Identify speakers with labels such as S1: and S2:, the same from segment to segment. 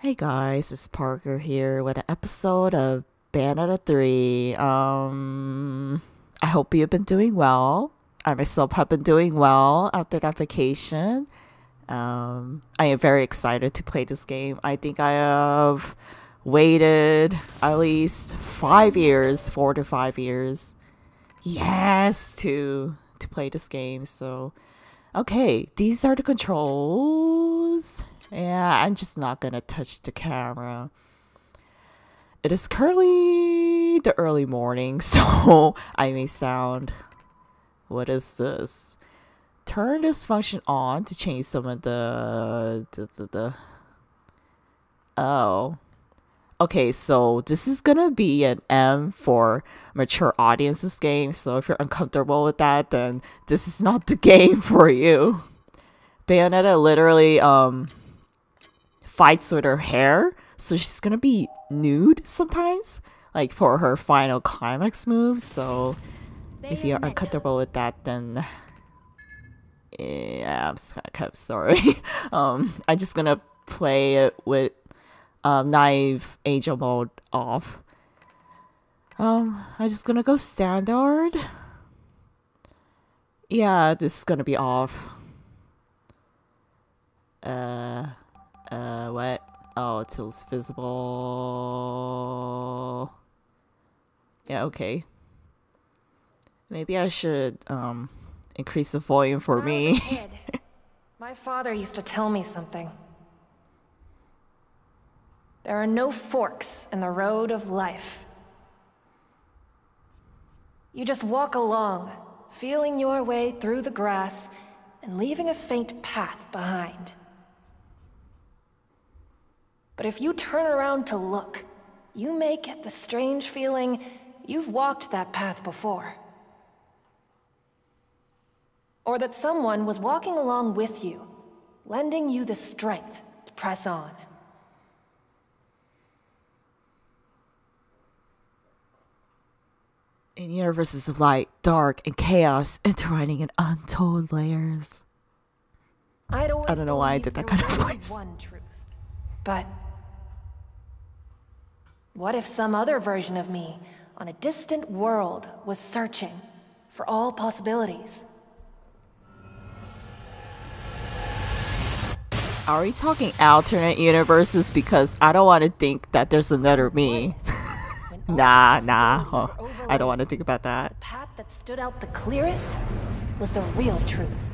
S1: Hey guys, it's Parker here with an episode of Bayonetta 3. Um, I hope you've been doing well. I myself have been doing well after that vacation. Um, I am very excited to play this game. I think I have waited at least five years, four to five years, yes, to to play this game. So, okay, these are the controls. Yeah, I'm just not gonna touch the camera. It is currently the early morning, so I may sound. What is this? Turn this function on to change some of the the the. the oh. Okay, so this is gonna be an M for mature audiences game. So if you're uncomfortable with that, then this is not the game for you. Bayonetta literally um fights with her hair, so she's gonna be nude sometimes, like for her final climax move. So if you're uncomfortable with that, then yeah, I'm kind of sorry. um, I'm just gonna play it with um, Naive Angel mode off. Um, I'm just gonna go standard. Yeah, this is gonna be off. Uh, uh, what? Oh, it's visible. Yeah, okay. Maybe I should, um, increase the volume for me.
S2: kid, my father used to tell me something. There are no forks in the road of life. You just walk along, feeling your way through the grass and leaving a faint path behind. But if you turn around to look, you may get the strange feeling you've walked that path before. Or that someone was walking along with you, lending you the strength to press on.
S1: In universes of light, dark, and chaos intertwining in untold layers. I don't know why I did that kind of voice.
S2: One truth. But what if some other version of me on a distant world was searching for all possibilities?
S1: Are we talking alternate universes? Because I don't want to think that there's another me. Nah, nah.
S2: were
S1: I don't want to think about that.
S2: The path that stood out the clearest was the real truth.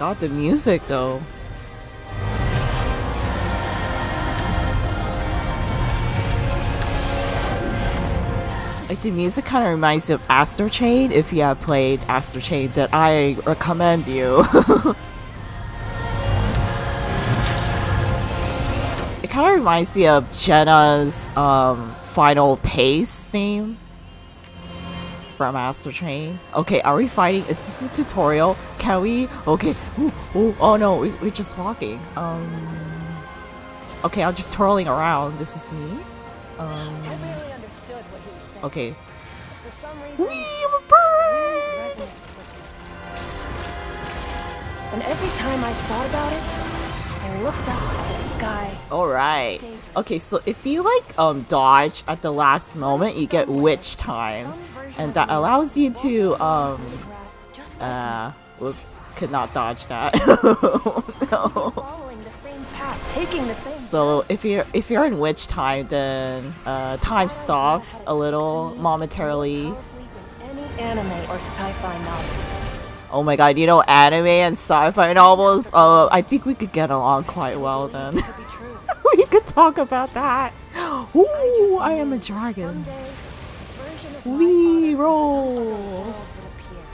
S1: God, the music though. Like the music kind of reminds me of Astral Chain. If you have played Astral Chain, that I recommend you. it kind of reminds me of Jena's um, final pace theme from Astral Chain. Okay, are we fighting? Is this a tutorial? Can we? Okay. Ooh, ooh, oh no, we, we're just walking. Um. Okay, I'm just twirling around. This is me. Um.
S2: I really understood what he was saying.
S1: Okay.
S2: For some reason,
S1: Wee, I'm a bird!
S2: resonated with me. And every time I thought about it, I looked up at the sky.
S1: All right. Okay, so if you like um dodge at the last moment, you get witch time, and that allows you to um uh whoops could not dodge that. no. So if you're if you're in witch time, then uh, time stops a little momentarily. Oh my god, you know anime and sci-fi novels? Uh, I think we could get along quite well then. We could talk about that. Ooh, I am a dragon. We
S2: father from some
S1: roll.
S2: other world would appear.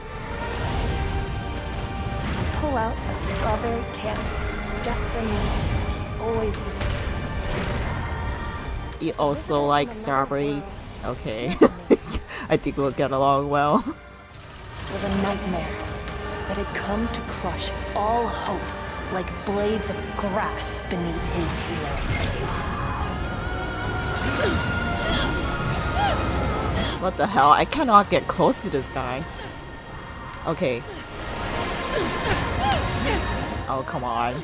S2: Pull out a strawberry candy just for me. He always used to.
S1: You also like strawberry? Okay. I think we'll get along well.
S2: It was a nightmare that had come to crush all hope like blades of grass beneath his heel.
S1: What the hell? I cannot get close to this guy. Okay. Oh, come on.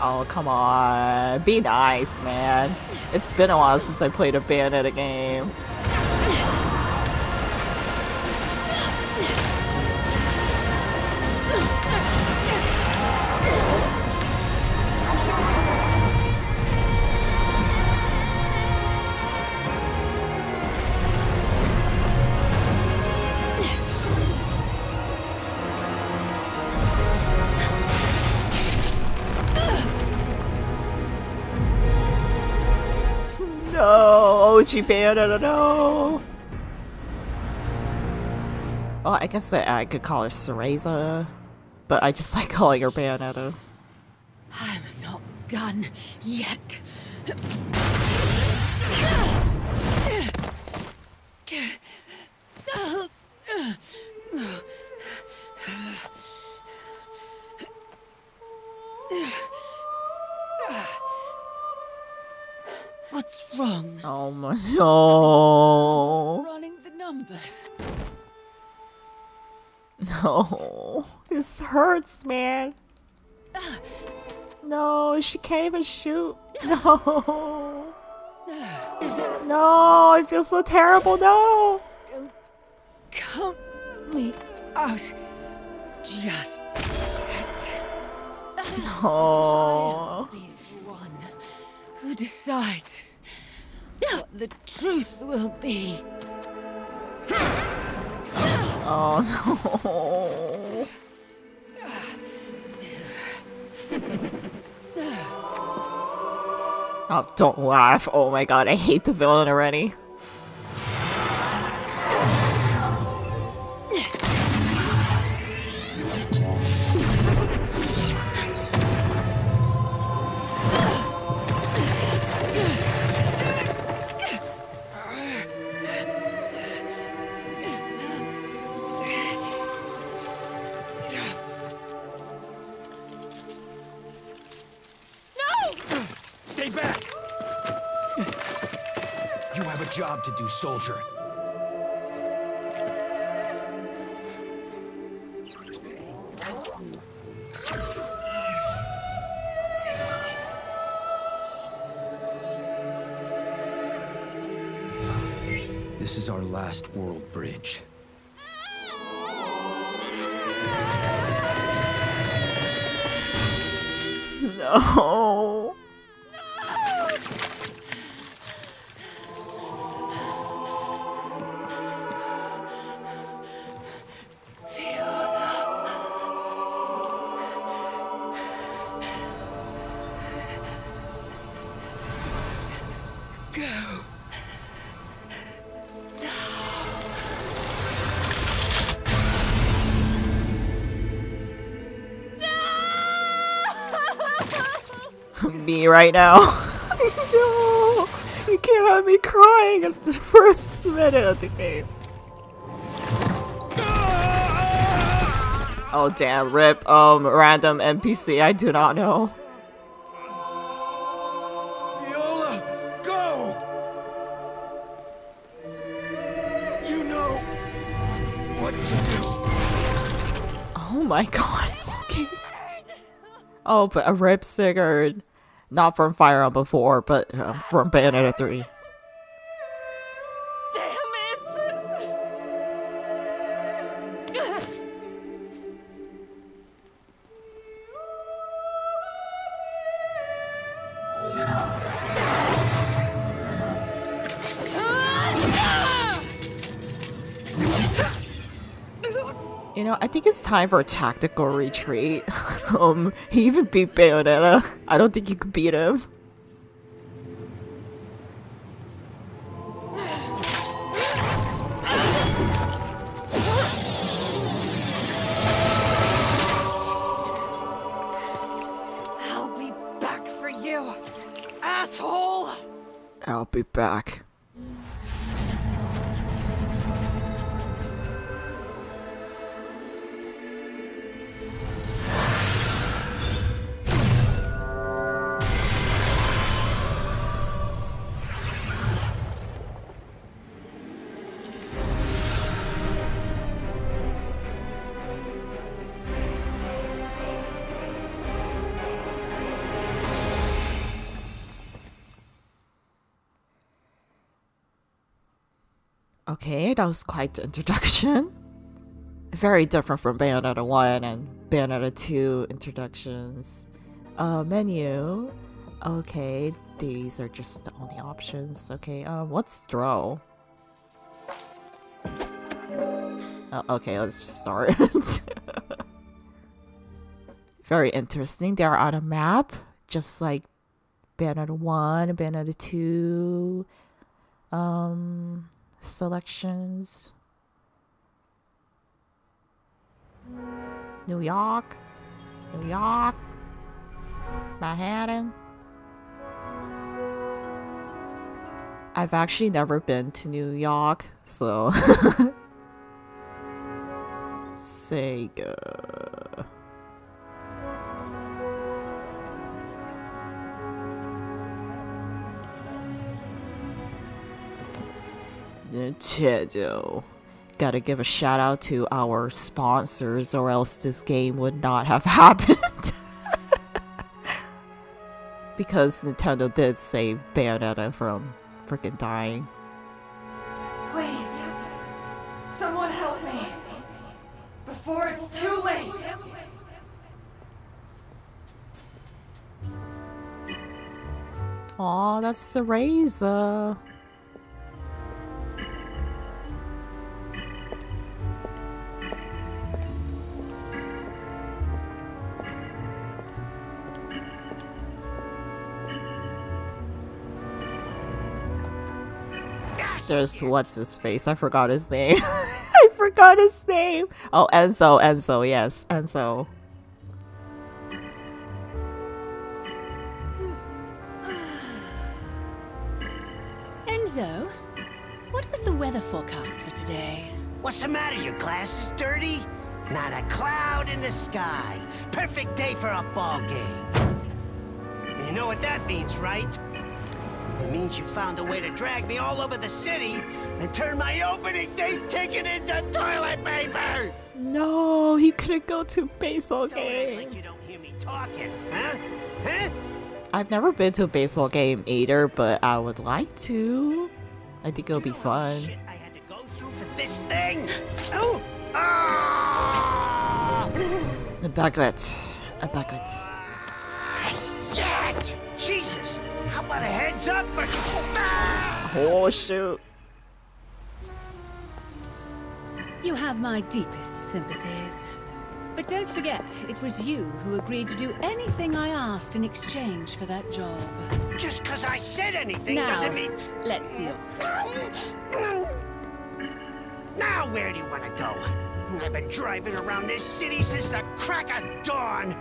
S1: Oh, come on. Be nice, man. It's been a while since I played a Bayonetta game. No, OG Bayonetta, no. Oh, I guess I, I could call her Cereza, but I just like calling her Bayonetta.
S3: I'm not done yet. What's wrong?
S1: Oh my no.
S3: Running the numbers.
S1: No. This hurts, man. No, she can't even shoot. No. No, I feel so terrible. No.
S3: Don't count me out just yet. I'll be the one who decides what the truth will be.
S1: Oh no. Oh, don't laugh. Oh my god, I hate the villain already.
S4: Job to do, soldier. This is our last world bridge.
S1: No. Right now. no. You can't have me crying at the first minute of the game. Oh damn, rip, um, random NPC, I do not know.
S4: Viola, go! You know what to do.
S1: Oh my god, okay. Oh, but a rip Sigurd. Not from Fire Emblem 4, but uh, from Bayonetta 3. Think it's time for a tactical retreat. um, he even beat Bayonetta. I don't think you could beat him.
S5: I'll be back for you, asshole!
S1: I'll be back that was quite the introduction. Very different from Bayonetta 1 and Bayonetta 2 introductions. Uh, menu. Okay, these are just the only options. Okay, um, what's draw. Uh, okay, let's just start. Very interesting. They are on a map, just like Bayonetta 1, Bayonetta 2. Um, selections. New York, New York, Manhattan. I've actually never been to New York, so Sega. Nintendo. Gotta give a shout out to our sponsors, or else this game would not have happened. because Nintendo did save Bayonetta from freaking dying.
S5: Please, someone help me before it's too late.
S1: Aw, that's the There's what's his face? I forgot his name. I forgot his name. Oh, Enzo, Enzo, yes, Enzo.
S3: Enzo, what was the weather forecast for today?
S6: What's the matter? Your glass is dirty? Not a cloud in the sky. Perfect day for a ball game. You know what that means, right? It means you found a way to drag me all over the city and turn my opening day ticket into toilet paper!
S1: No, he couldn't go to baseball game.
S6: like you don't hear me talking, huh? Huh?
S1: I've never been to a baseball game either, but I would like to. I think it'll be
S6: You
S1: fun.
S6: I had to go through for this thing. Oh! Ah!
S1: A baguette. A baguette.
S6: How about a heads up for? Ah!
S1: Oh shoot.
S3: You have my deepest sympathies. But don't forget, it was you who agreed to do anything I asked in exchange for that job.
S6: Just because I said anything
S3: now,
S6: doesn't mean.
S3: let's be off.
S6: Now, where do you want to go? I've been driving around this city since the crack of dawn.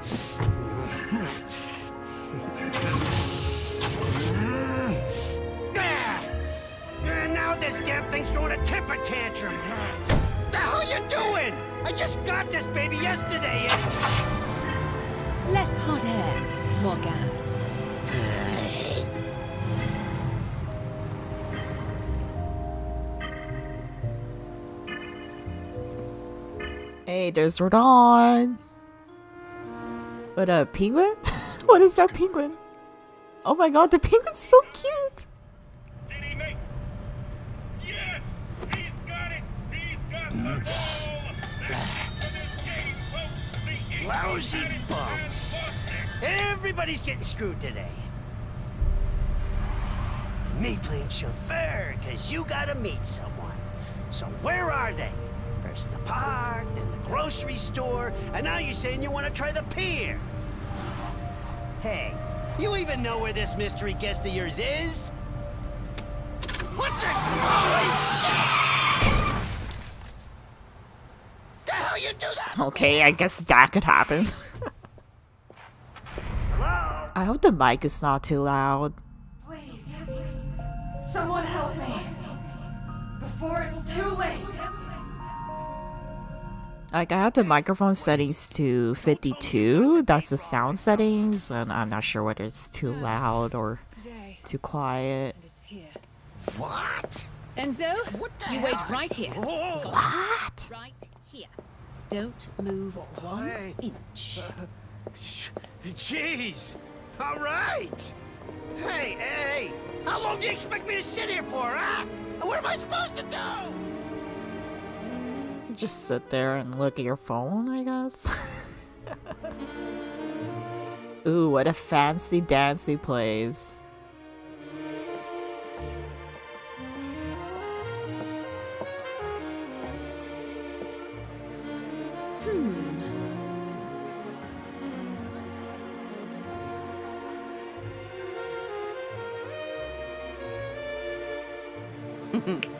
S6: Now this damn thing's throwing a temper tantrum. The hell you doing? I just got this baby yesterday. And...
S3: Less hot air, more gas.
S1: Hey, there's Rodin. What a uh, penguin? what is that penguin? Oh my god, the penguin's so cute.
S7: Did he make? Yes! He's got it! He's got the ball! That's the game, folks! The
S6: Lousy bums. Everybody's getting screwed today. Me playing chauffeur, cause you gotta meet someone. So where are they? First the park, then the grocery store, and now you're saying you want to try the pier. Hey, you even know where this mystery guest of yours is? What the? Holy shit! The hell you do that?
S1: Okay, I guess that could happen. I hope the mic is not too loud.
S4: Please, someone help me before it's too late.
S1: Like I have the microphone settings to 52. That's the sound settings, and I'm not sure whether it's too loud or too quiet.
S3: and it's here.
S6: What?
S3: Enzo,
S6: What the
S3: you
S6: hell?
S3: wait right here.
S1: What?
S3: Right here. Don't move one
S6: Hey.
S3: inch.
S6: Jeez! All right! Hey, hey! How long do you expect me to sit here for, huh? What am I supposed to do?
S1: Just sit there and look at your phone, I guess. Ooh, what a fancy dancy place. Hmm.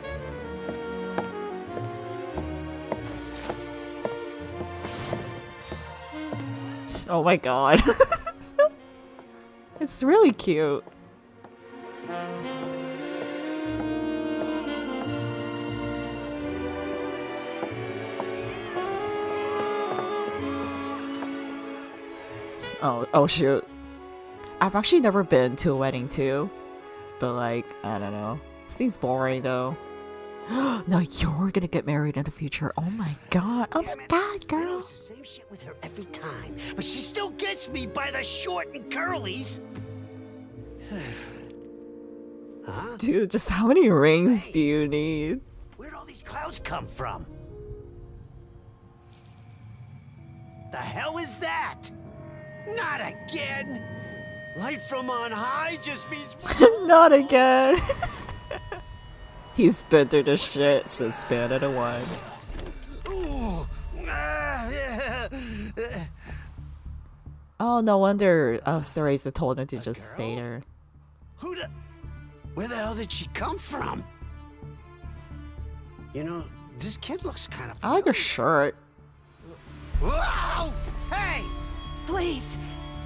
S1: Oh my god. it's really cute. Oh, oh shoot. I've actually never been to a wedding too. But like, I don't know. Seems boring though. no, you're gonna get married in the future. Oh my god. Oh my
S6: Damn it.
S1: god,
S6: know
S1: girl.
S6: it's the same shit with her every time, but she still gets me by the short and curlies. huh?
S1: Dude, just how many rings do you need?
S6: Where'd all these clouds come from? The hell is that? Not again! Light from on high just means.
S1: Not again. He's been through the shit since Bayonetta 1.
S6: Ooh. Ah, yeah.
S1: Oh, no wonder uh, Cereza told him to just stay there.
S6: Who the. Where the hell did she come from? You know, this kid looks kind of.
S1: I like her shirt.
S6: Whoa! Hey!
S4: Please,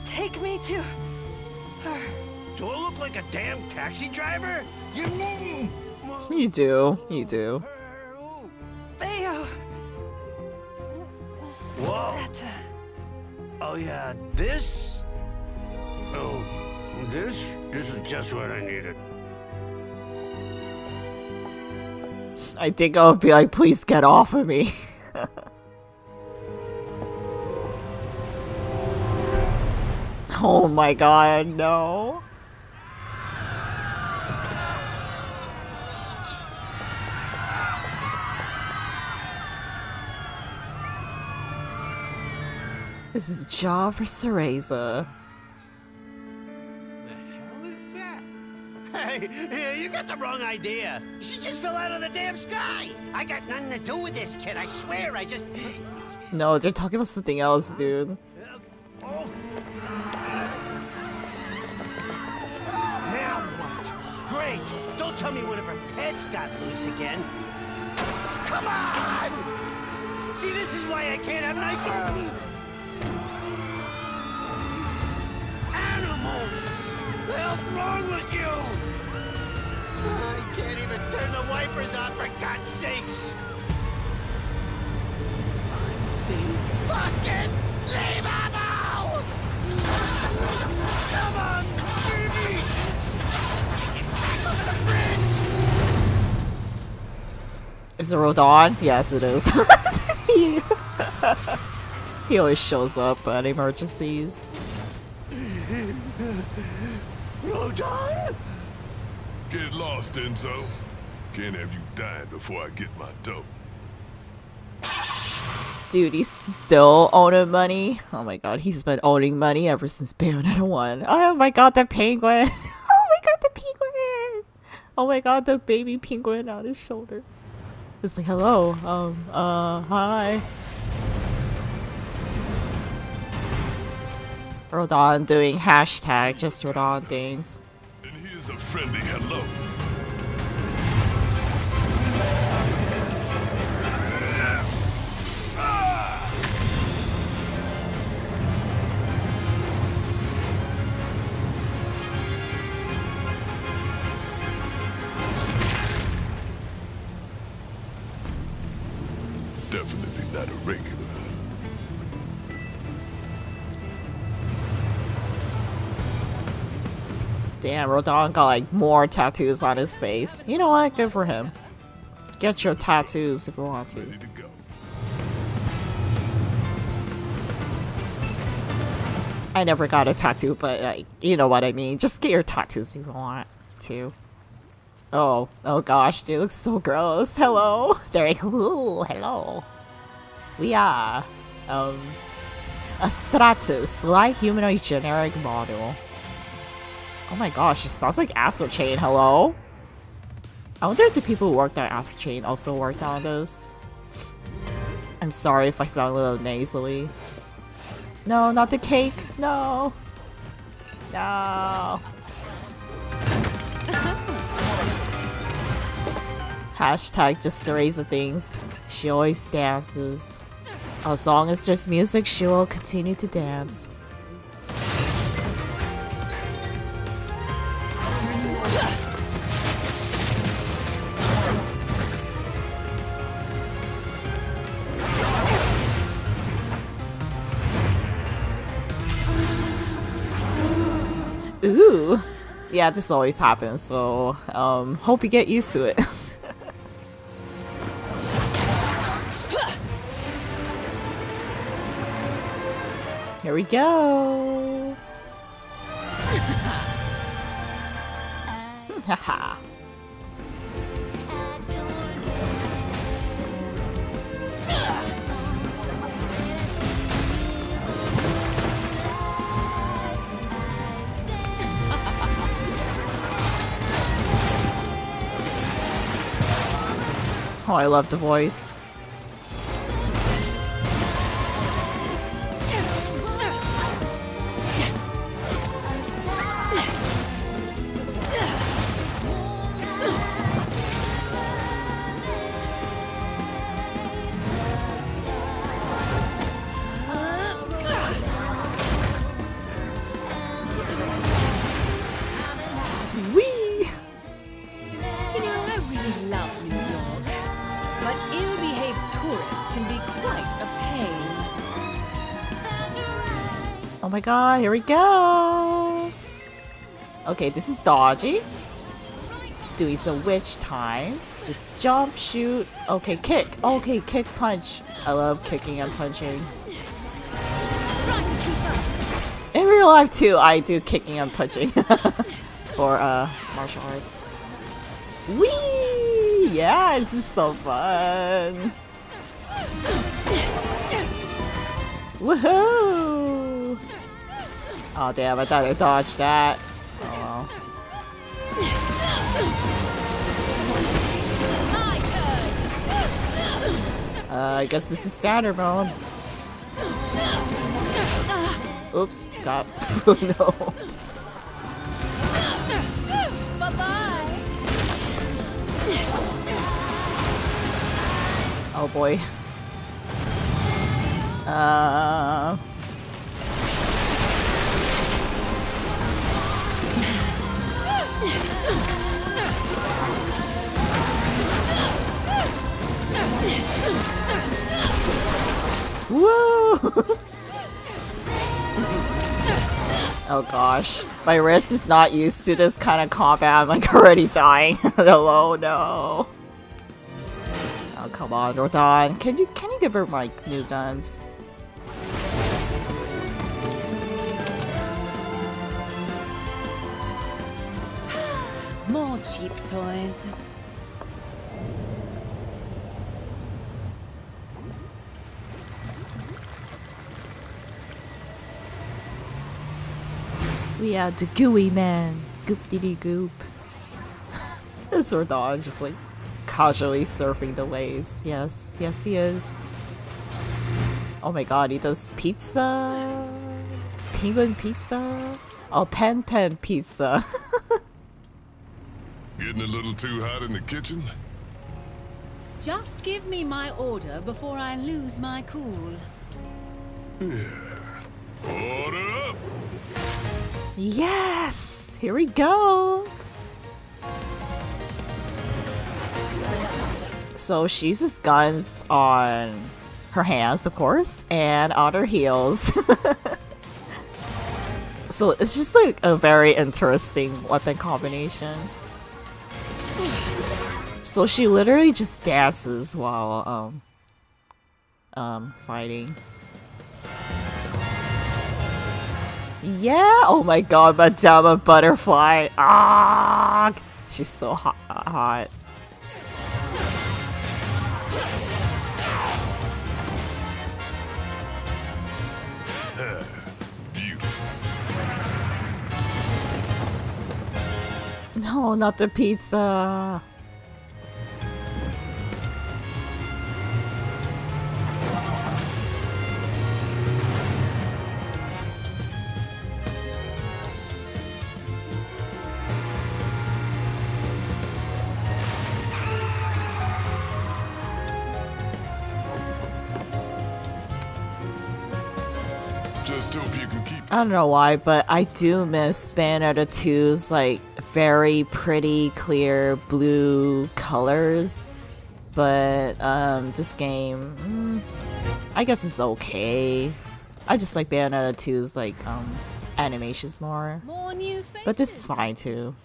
S4: take me to her.
S6: Do I look like a damn taxi driver? You move!
S1: You do. You do.
S4: Theo,
S6: Whoa!
S4: that's a uh,
S6: Oh yeah, this? Oh, this? This is just what I needed.
S1: I think I would be like, please get off of me. oh my god, no. This is a job for Cereza.
S8: The hell is that?
S6: Hey, you got the wrong idea. She just fell out of the damn sky. I got nothing to do with this kid. I swear. I just.
S1: No, they're talking about something else, dude.
S6: Don't tell me one of her pets got loose again. Come on! See, this is why I can't have nice animals. The hell's wrong with you? I can't even turn the wipers on for God's sakes. Fucking leave him out! Come on,
S1: Is it Rodin? Yes, it is. he, he always shows up at emergencies.
S6: Rodin?
S9: Get lost, Enzo. Can't have you dying before I get my dough.
S1: Dude, he's still owning money. Oh my god, he's been owning money ever since Bayonetta 1. Oh my god, the penguin. Oh my god, the penguin. Oh my god, the baby penguin on his shoulder. It's like, hello, um, uh, hi. Rodin doing hashtag just Rodin things.
S9: And here's a friendly hello.
S1: Damn, Rodin got like more tattoos on his face. You know what? Good for him. Get your tattoos if you want to.
S9: Ready to go.
S1: I never got a tattoo, but like, you know what I mean. Just get your tattoos if you want to. Oh, oh gosh, they looks so gross. Hello. They're like, ooh, hello. We are, um, a Stratus, light humanoid generic model. Oh my gosh, it sounds like Astral Chain. Hello? I wonder if the people who worked on Astral Chain also worked on this. I'm sorry if I sound a little nasally. No, not the cake. No. No. Hashtag just Cereza things. She always dances. As long as there's music, she will continue to dance. Yeah, this always happens, so um hope you get used to it. Here we go. Haha. Oh, I love the voice. My god, here we go! Okay, this is dodgy. Doing some witch time. Just jump, shoot. Okay, kick. Okay, kick, punch. I love kicking and punching. In real life too, I do kicking and punching for uh martial arts. Whee! Yeah, this is so fun. Woohoo! Oh damn, I thought I dodged that. Oh well. Uh, I guess this is mode. Oops, got. oh no.
S3: Bye-bye.
S1: Oh boy. Uh. Woo! oh gosh. My wrist is not used to this kind of combat. I'm like already dying. Hello, no. Oh come on, Rodin. Can you can you give her my new guns?
S3: More cheap toys.
S1: We are the gooey man. Goop diddy goop. this Rodin just like casually surfing the waves. Yes, yes, he is. Oh my god, he does pizza. It's penguin pizza. Oh, pen pen pizza.
S9: Getting a little too hot in the kitchen?
S3: Just give me my order before I lose my cool. Yeah.
S9: Order up!
S1: Yes, here we go. So she uses guns on her hands, of course, and on her heels. so it's just like a very interesting weapon combination. So she literally just dances while um um fighting. Yeah, oh my god, Madama Butterfly. Ah, she's so hot. hot. No, not the pizza. I don't know why, but I do miss Bayonetta 2's like very pretty, clear blue colors. But um, this game, mm, I guess it's okay. I just like Bayonetta 2's like um, animations more.
S3: More.
S1: But this is fine too.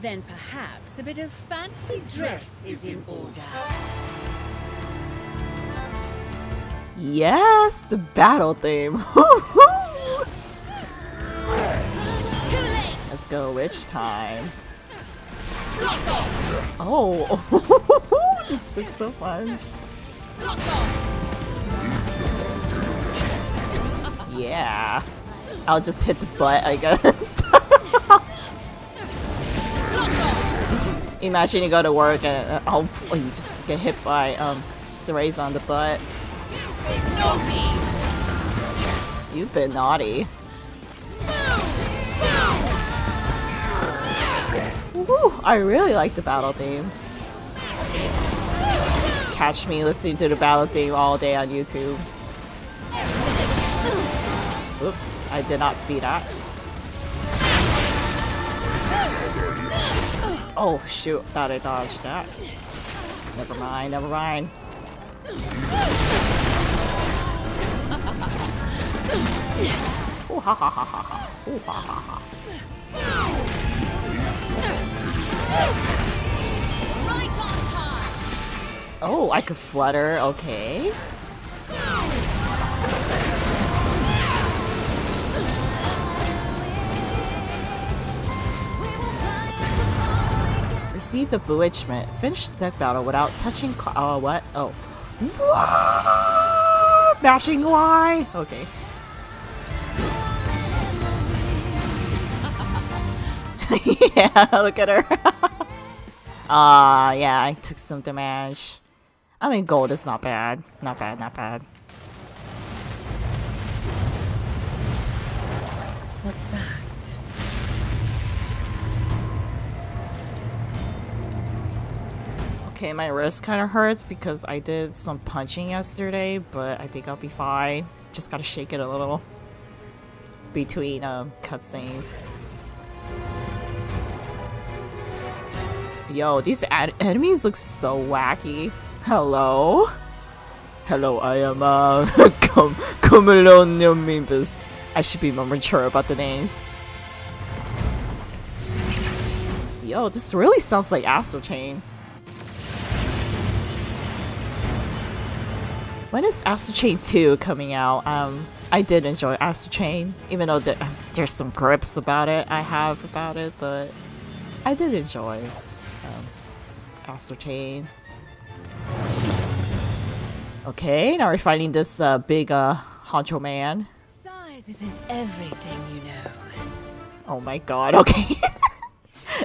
S3: Then perhaps a bit of fancy dress is in order.
S1: Yes, the battle theme. Let's go witch time. Oh, this looks so fun. Yeah. I'll just hit the butt, I guess. Imagine you go to work and uh, oh, oh, you just get hit by um on the butt. You've been naughty. Woo, I really like the battle theme. Catch me listening to the battle theme all day on YouTube. Oops, I did not see that. Oh shoot, thought I dodged that. Never mind, never mind. Ooh ha ha ha ha ha. Ooh ha ha ha. Oh, I could flutter, okay. Receive the bewitchment. Finish the deck battle without touching. Oh, what? Oh. Mashing Y? Okay. yeah, look at her. Ah, uh, yeah, I took some damage. I mean, gold is not bad. Not bad, not bad.
S3: What's that?
S1: Okay, my wrist kind of hurts because I did some punching yesterday, but I think I'll be fine. Just gotta shake it a little between um, cutscenes. Yo, these enemies look so wacky. Hello? Hello, I am uh Com Comiloniumbus. I should be more mature about the names. Yo, this really sounds like Astral Chain. When is Astral Chain 2 coming out? Um, I did enjoy Astral Chain, even though th there's some grips about it I have about it, but I did enjoy Astral Chain. Okay, now we're finding this uh, big uh, honcho man.
S3: Size isn't everything, you know.
S1: Oh my god, okay.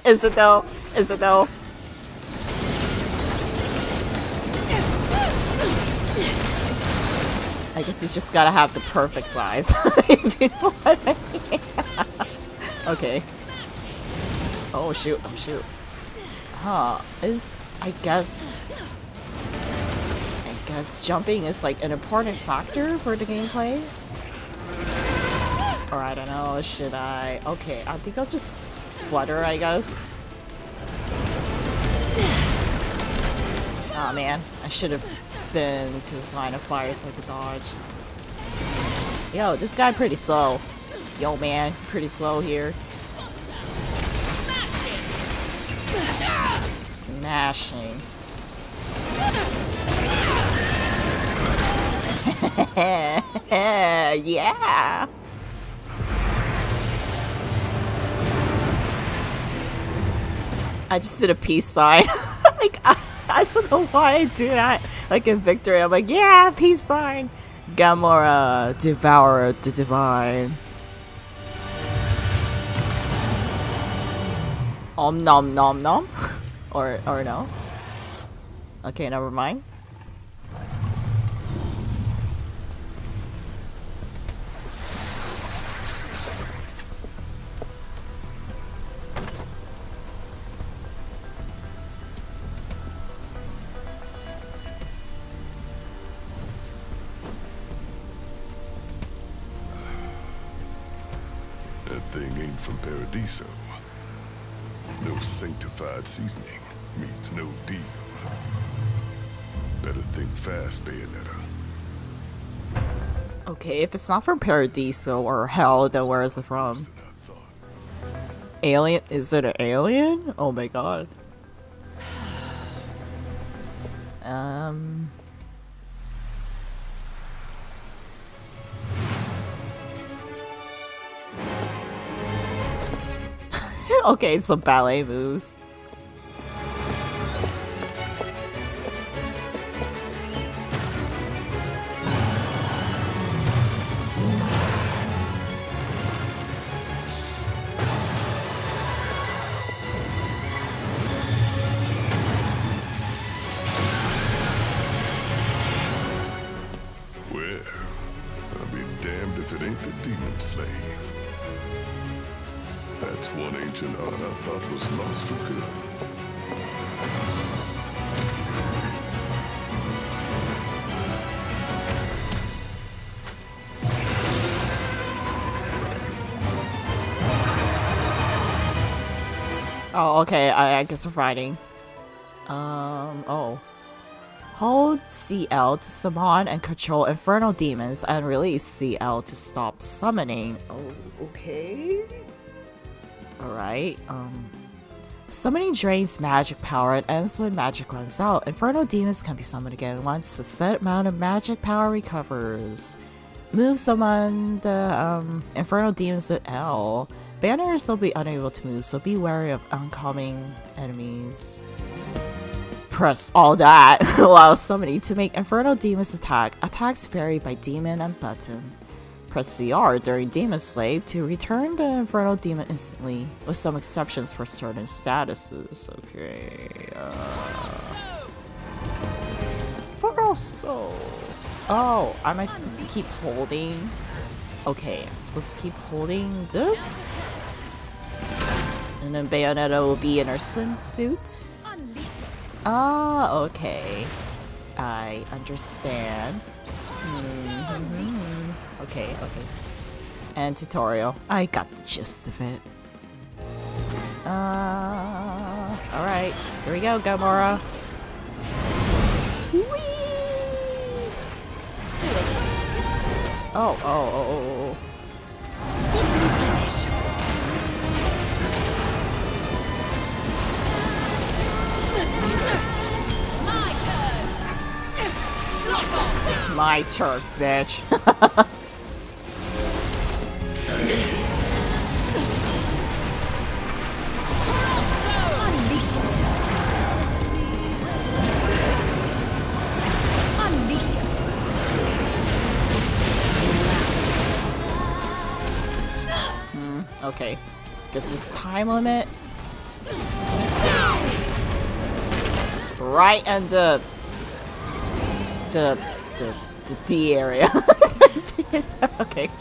S1: Is it though? Is it though? I guess you just gotta have the perfect size. you know I mean. okay. Oh shoot, oh shoot. Huh, is, I guess... I guess jumping is like an important factor for the gameplay? Or I don't know, should I... Okay, I think I'll just flutter, I guess. Oh man, I should have been to his line of fire so I could dodge. Yo, this guy pretty slow. Yo man, pretty slow here. Smashing. yeah. I just did a peace sign. like I, I don't know why I do that. Like in victory, I'm like, yeah, peace sign. Gomorrah, devourer the divine. Om nom nom nom, or or no? Okay, never mind.
S9: That thing ain't from Paradiso. No sanctified seasoning means no deal. Better think fast, Bayonetta.
S1: Okay, if it's not from Paradiso or Hell, then where is it from? Alien? Is it an alien? Oh my god. Um. okay, some ballet moves. Okay. I, I guess we're fighting. Um. Oh. Hold CL to summon and control infernal demons, and release CL to stop summoning. Oh, okay. All right. Um. Summoning drains magic power and ends when magic runs out. Infernal demons can be summoned again once a set amount of magic power recovers. Move summon the um, infernal demons at L. Banners will be unable to move, so be wary of oncoming enemies. Press all that allows somebody to make infernal demons attack. Attacks vary by demon and button. Press CR during Demon Slave to return the infernal demon instantly, with some exceptions for certain statuses. Okay. Uh... For also. Oh, am I supposed to keep holding? Okay, I'm supposed to keep holding this? And then Bayonetta will be in her swimsuit? Ah, okay. I understand. Mhm. Okay, okay. And tutorial. I got the gist of it. Uh, alright. Here we go, Gomorrah. Oh, oh, oh, oh, oh. My turn, bitch. Guess this time limit. Right and the the the, D area. okay.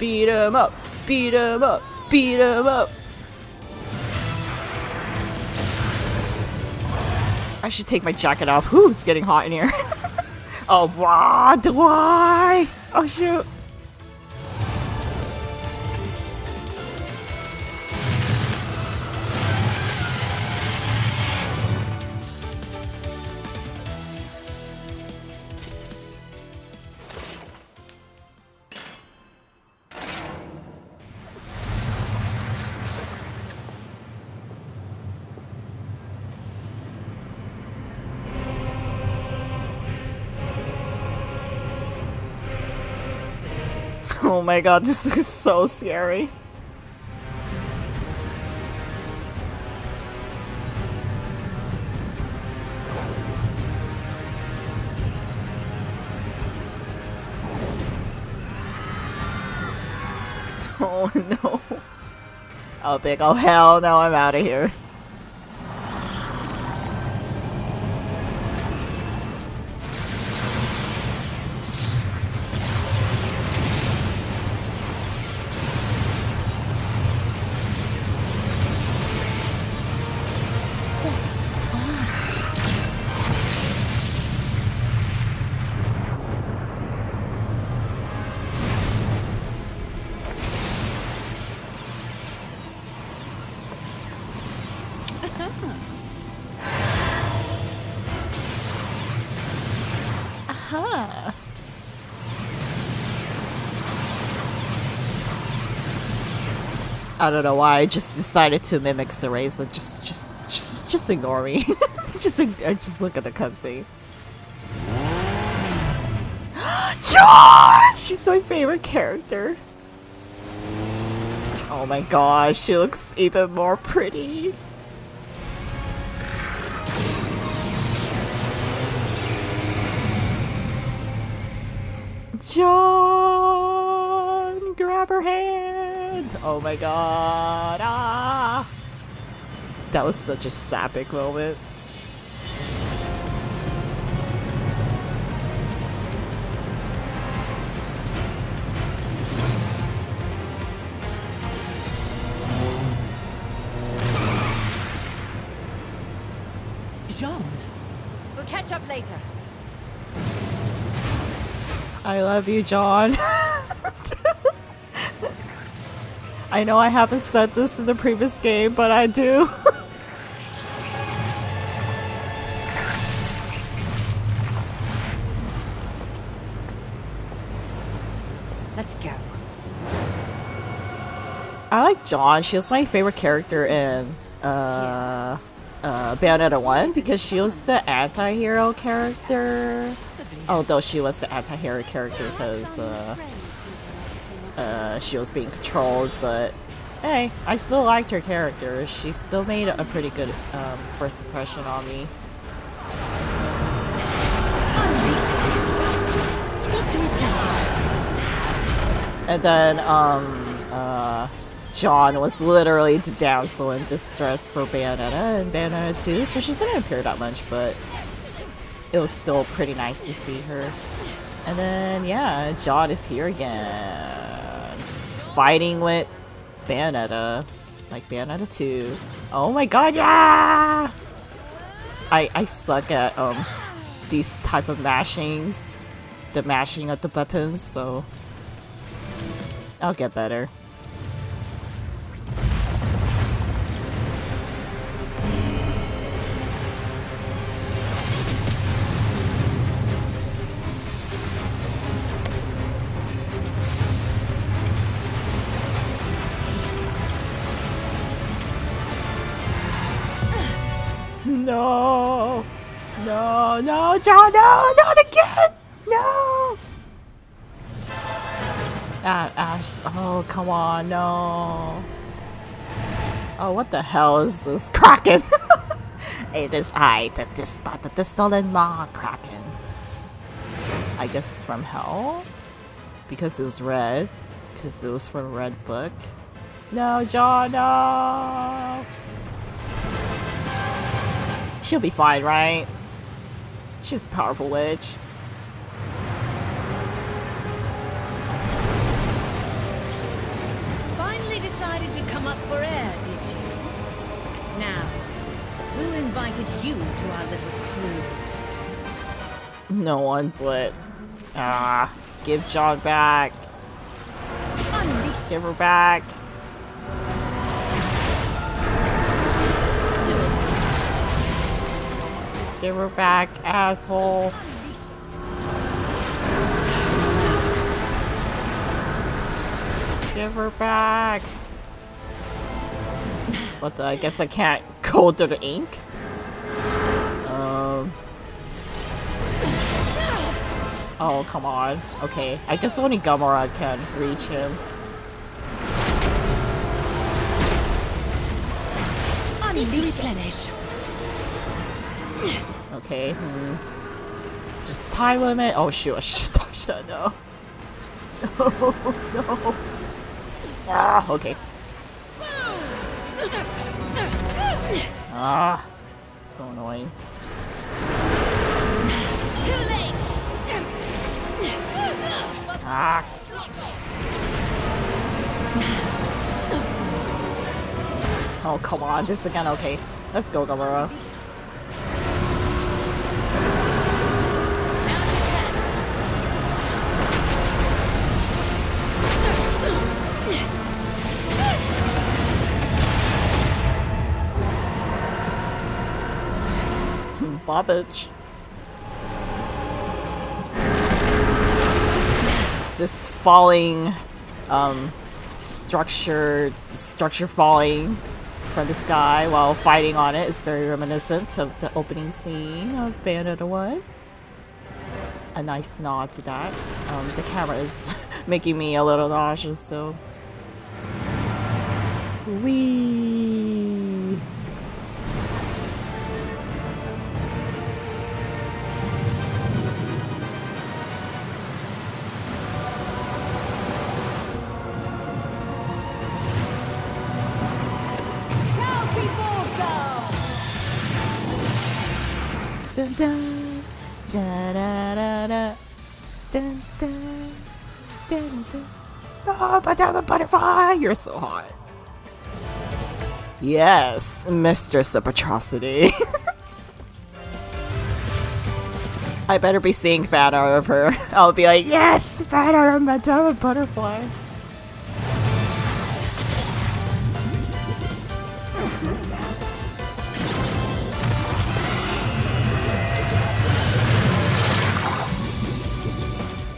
S1: Beat him up. Beat him up. Beat him up. I should take my jacket off. Who's getting hot in here. oh? Why? Oh, shoot. My god, this is so scary. Oh no. Oh big oh hell no, I'm out of here. I don't know why I just decided to mimic Cereza. Just, just, just, just ignore me. just, uh, just look at the cutscene. Jeanne! She's my favorite character. Oh my gosh, she looks even more pretty. Jeanne, grab her hand. Oh my god. Ah. That was such a sapphic moment.
S3: Jeanne.
S4: We'll catch up later.
S1: I love you, Jeanne. I know I haven't said this in the previous game, but I do.
S4: Let's go.
S1: I like Jeanne. She was my favorite character in uh, uh, Bayonetta 1 because she was the anti-hero character. Although she was the anti-hero character because uh, uh, she was being controlled, but hey, I still liked her character. She still made a pretty good um, first impression on me. And then um, uh, Jeanne was literally the damsel in distress for Bayonetta and Bayonetta 2, so she didn't appear that much, but it was still pretty nice to see her. And then, yeah, Jeanne is here again. Fighting with Bayonetta. Like Bayonetta 2. Oh my god, yeah! I, I suck at um these type of mashings. The mashing of the buttons, so I'll get better. Jeanne, no, not again! No! Ah, Ash, oh, come on, no. Oh, what the hell is this? Kraken! it is I that dispatched the sullen maw Kraken. I guess it's from hell? Because it's red. Because it was from Red Book. No, Jeanne, no! She'll be fine, right? She's a powerful witch.
S3: Finally decided to come up for air, did you? Now, who invited you to our little cruise?
S1: No one, but... Ah, give Jeanne back. Give her back. Give her back, asshole. Give her back. What the? I guess I can't go to the ink. Um. Oh, come on. Okay, I guess only Gomorrah can reach him.
S3: Replenish.
S1: Okay. Hmm. Just time limit. Oh shoot! I should, know. No, no. Ah, okay. Ah, so annoying. Ah. Oh come on! This is again. Okay, let's go, Gomorrah. Bobbage. This falling um, structure, structure falling from the sky while fighting on it is very reminiscent of the opening scene of Bayonetta 1. A nice nod to that. Um, the camera is making me a little nauseous though. Wee. But I'm a butterfly. You're so hot. Yes, Mistress of Atrocity. I better be seeing fan art of her. I'll be like, yes, fan art of Madama Butterfly.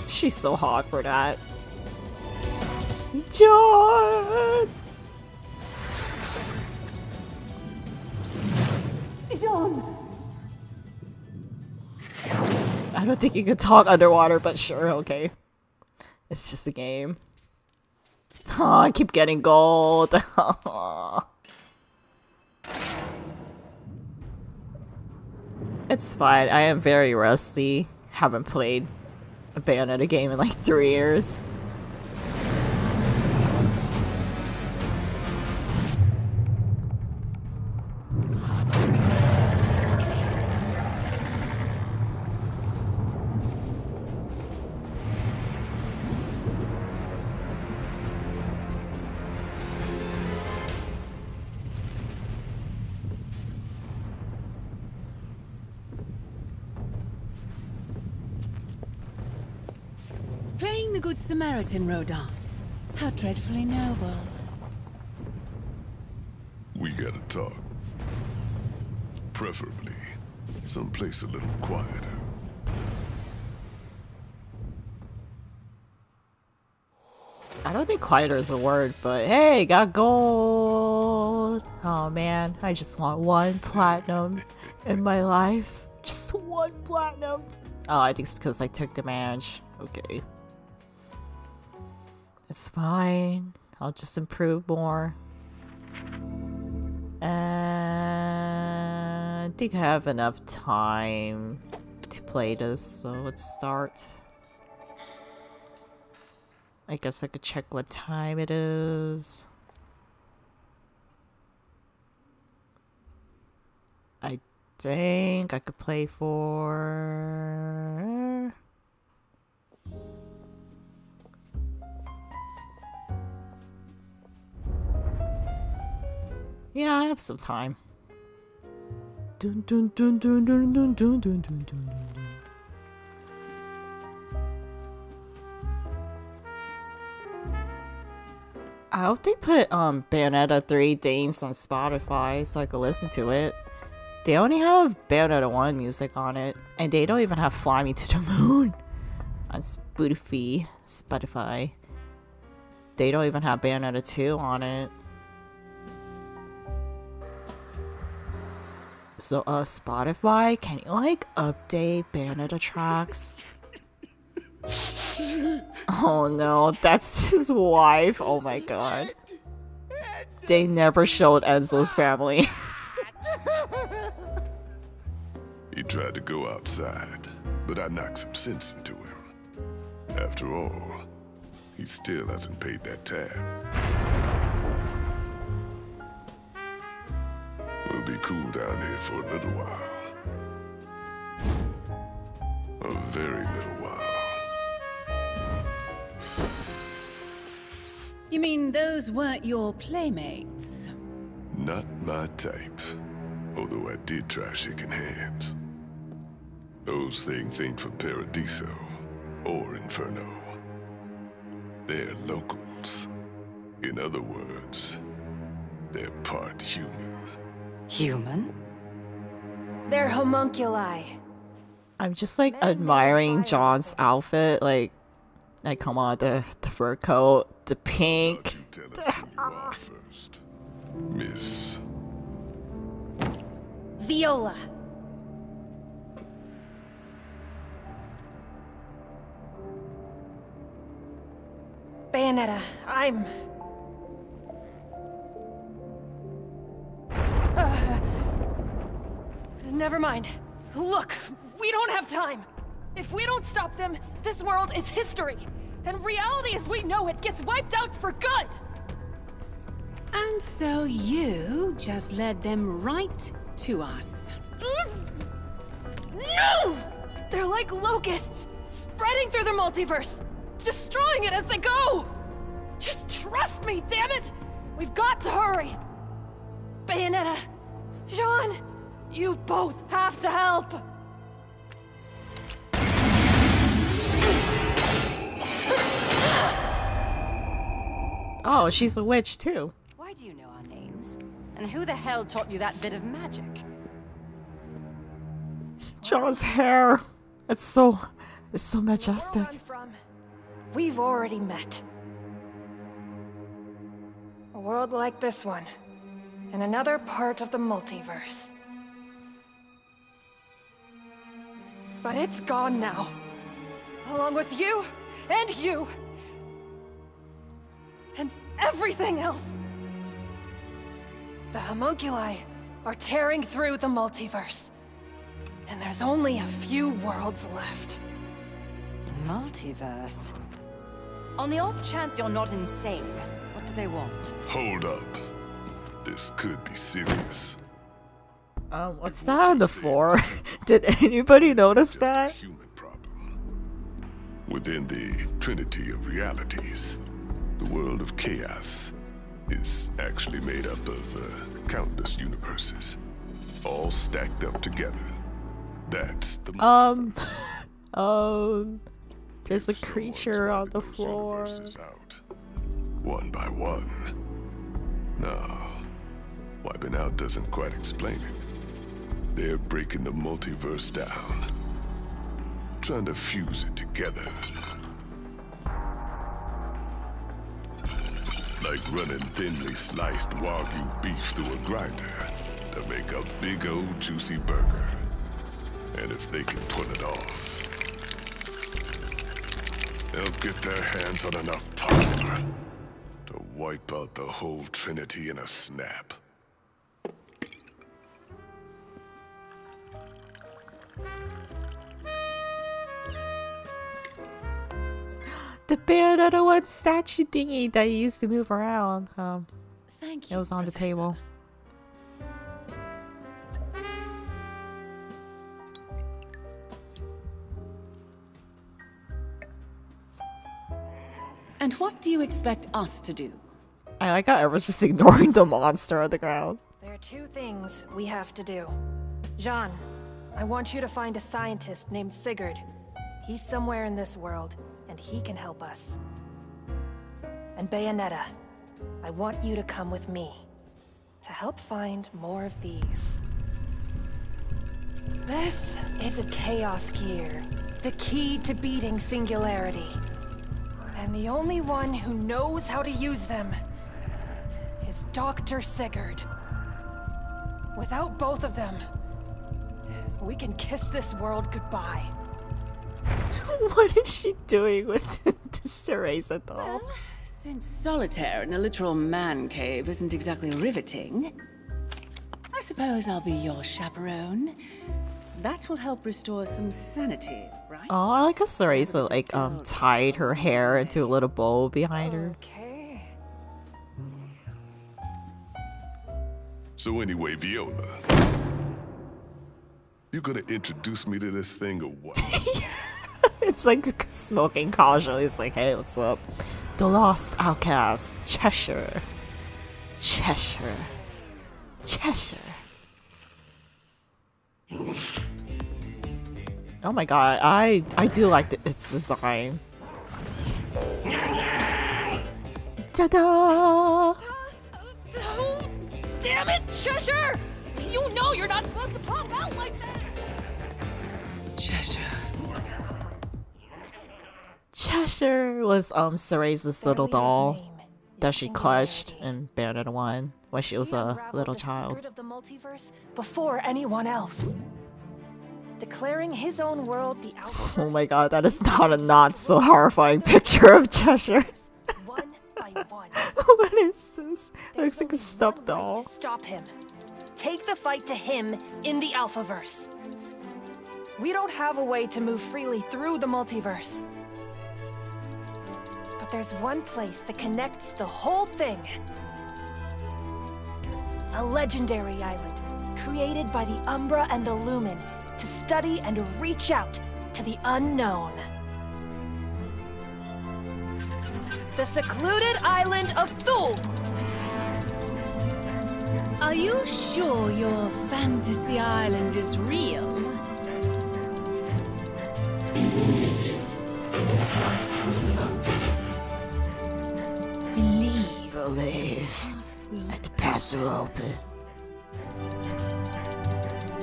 S1: She's so hot for that. Jeanne! Jeanne! I don't think you can talk underwater, but sure, okay. It's just a game. Oh, I keep getting gold. it's fine. I am very rusty. Haven't played a Bayonetta game in like three years.
S3: Samaritan, Rodin. How dreadfully noble.
S9: We gotta talk. Preferably someplace a little quieter.
S1: I don't think quieter is a word, but hey, got gold. Oh man, I just want one platinum in my life. Just one platinum. Oh, I think it's because I took damage. Okay. It's fine. I'll just improve more. And I think I have enough time to play this, so let's start. I guess I could check what time it is. I think I could play for Yeah, I have some time. Dun, dun, dun, dun, dun, dun, dun, dun, dun, dun. I hope they put um Bayonetta 3 Dames on Spotify so I could listen to it. They only have Bayonetta 1 music on it, and they don't even have Fly Me to the Moon on Spotify. Spotify. They don't even have Bayonetta 2 on it. So, uh, Spotify, can you like update Bayonetta tracks? oh no, that's his wife. Oh my god. They never showed Enzo's family.
S9: He tried to go outside, but I knocked some sense into him. After all, he still hasn't paid that tab. We'll be cool down here for a little while. A very little while.
S3: You mean those weren't your playmates?
S9: Not my type. Although I did try shaking hands. Those things ain't for Paradiso or Inferno. They're locals. In other words, they're part human.
S4: Human?
S2: They're homunculi.
S1: I'm just like admiring Jeanne's outfit. Like, like come on, the the fur coat, the pink.
S9: Tell us who you are first. Miss.
S2: Viola. Bayonetta, I'm... never mind. Look, we don't have time. If we don't stop them, this world is history. And reality as we know it gets wiped out for good.
S3: And so you just led them right to us. Mm.
S2: No! They're like locusts, spreading through the multiverse, destroying it as they go! Just trust me, damn it! We've got to hurry! Bayonetta, Jeanne, you both have to help!
S1: Oh, she's a witch too.
S4: Why do you know our names? And who the hell taught you that bit of magic?
S1: Jeanne's hair. It's so, it's so majestic.
S2: From, we've already met. A world like this one, in another part of the multiverse. But it's gone now. Along with you, and you. And everything else. The homunculi are tearing through the multiverse. And there's only a few worlds left.
S4: Multiverse. On the off chance you're not insane, what do they want?
S9: Hold up. This could be serious.
S1: Um, what's that on the floor? Did anybody notice that?
S9: human problem. Within the trinity of realities, the world of chaos is actually made up of uh, countless universes, all stacked up together. That's the
S1: Um, um, there's a
S9: So
S1: creature on the floor.
S9: out, one by one. No, wiping out doesn't quite explain it. They're breaking the multiverse down, trying to fuse it together. Like running thinly sliced Wagyu beef through a grinder to make a big old juicy burger. And if they can pull it off, they'll get their hands on enough power to wipe out the whole Trinity in a snap.
S1: the band on the one statue thingy that he used to move around. Um,
S3: Thank you,
S1: it was on
S3: Professor.
S1: the table.
S3: And what do you expect us to do?
S1: I like how Ever's just ignoring the monster on the ground.
S2: There are two things we have to do. Jeanne, I want you to find a scientist named Sigurd. He's somewhere in this world, and he can help us. And Bayonetta, I want you to come with me to help find more of these. This is a Chaos Gear, the key to beating Singularity. And the only one who knows how to use them is Dr. Sigurd. Without both of them, we can kiss this world goodbye.
S1: what is she doing with this Cereza doll?
S3: Since solitaire in a literal man cave isn't exactly riveting, I suppose I'll be your chaperone. That will help restore some sanity, right?
S1: Oh, I like how Cereza like um tied her hair into a little bow behind her.
S2: Okay.
S9: So anyway, Viola. You gonna introduce me to this thing or what?
S1: It's like smoking casually. It's like, hey, what's up? The Lost Outcast, Cheshire. Cheshire. Cheshire. Oh my god, I I do like the, its design. Ta-da!
S2: Oh, damn it, Cheshire! You know you're not supposed to pop out like that!
S3: Cheshire.
S1: Cheshire was um little doll that she clutched in Bayonetta 1 when she was a little child.
S2: of the multiverse before anyone else. Declaring his own world the.
S1: Oh my god, that is not a not so horrifying picture of Cheshire.
S2: one by one.
S1: what is this? It looks like a stuffed doll.
S2: Stop him. Take the fight to him in the Alphaverse. We don't have a way to move freely through the multiverse. But there's one place that connects the whole thing. A legendary island created by the Umbra and the Lumen to study and reach out to the unknown. The secluded island of Thule.
S3: Are you sure your fantasy island is real? Believe.
S1: Believe. Let the passer open.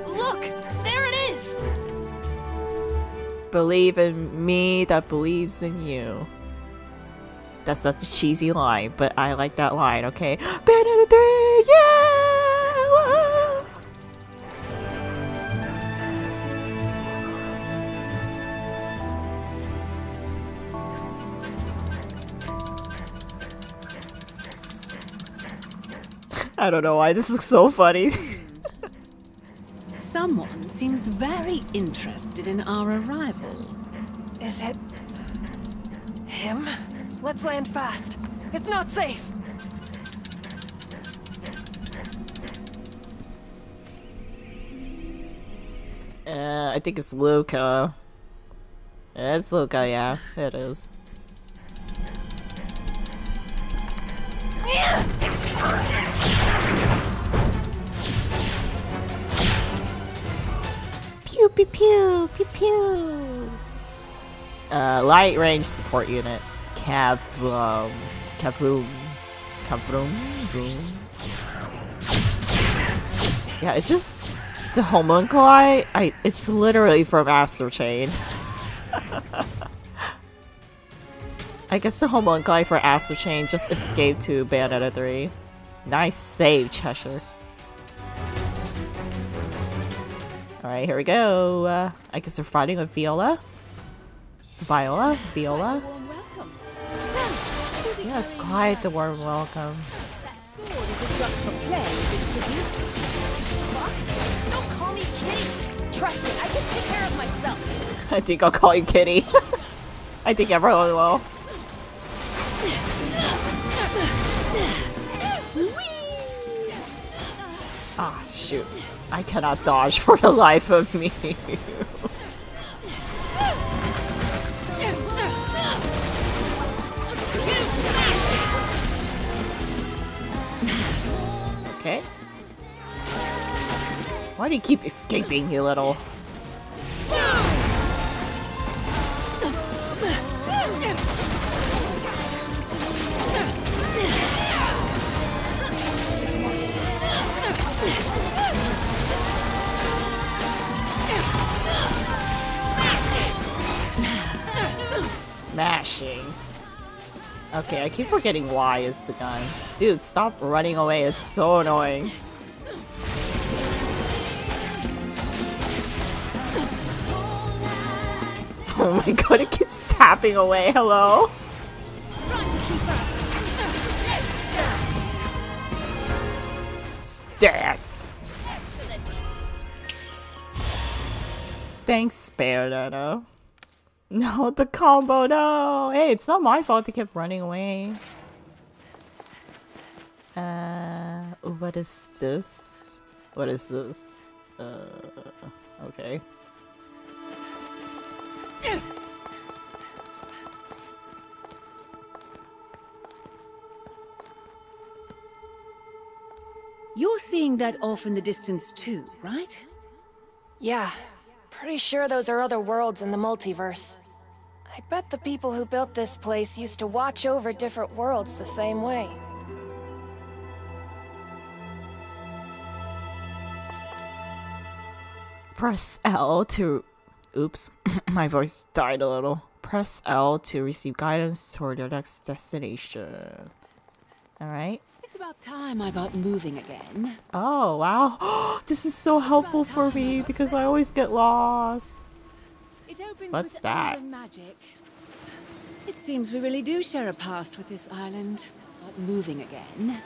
S2: Look! There it is!
S1: Believe in me that believes in you. That's such a cheesy line, but I like that line, okay? Bayonetta 3! Yeah! I don't know why this is so funny.
S3: Someone seems very interested in our arrival.
S2: Is it. him? Let's land fast. It's not safe.
S1: Uh, I think it's Luka. It's Luka, yeah, it is. Pew pew pew pew pew. Uh, light range support unit. Cav um. Cavroom. Yeah, it just the homunculi. I it's literally from Astral Chain. I guess the homunculi for Astral Chain just escaped to Bayonetta 3. Nice save, Cheshire. Alright, here we go. Uh, I guess they're fighting with Viola. Viola? Viola? Yes, quite the warm welcome.
S2: I
S1: think I'll call you Kitty. I think everyone will. Ah, shoot. I cannot dodge for the life of me. okay. Why do you keep escaping, you little... Smashing. Okay, I keep forgetting Y is the gun. Dude, stop running away. It's so annoying. Oh my god, it keeps tapping away. Hello? Stairs. Thanks, spare. No, the combo, no! Hey, it's not my fault they kept running away. Uh, what is this? What is this? Uh, okay.
S3: You're seeing that off in the distance too, right?
S2: Yeah. Pretty sure those are other worlds in the multiverse. I bet the people who built this place used to watch over different worlds the same way.
S1: Press L to... Oops, my voice died a little. Press L to receive guidance toward your next destination. Alright.
S3: It's about time I got moving again.
S1: Oh, wow. this is so helpful for me because I always get lost.
S3: It opens
S1: What's that?
S3: Magic. It seems we really do share a past with this island. Got moving again.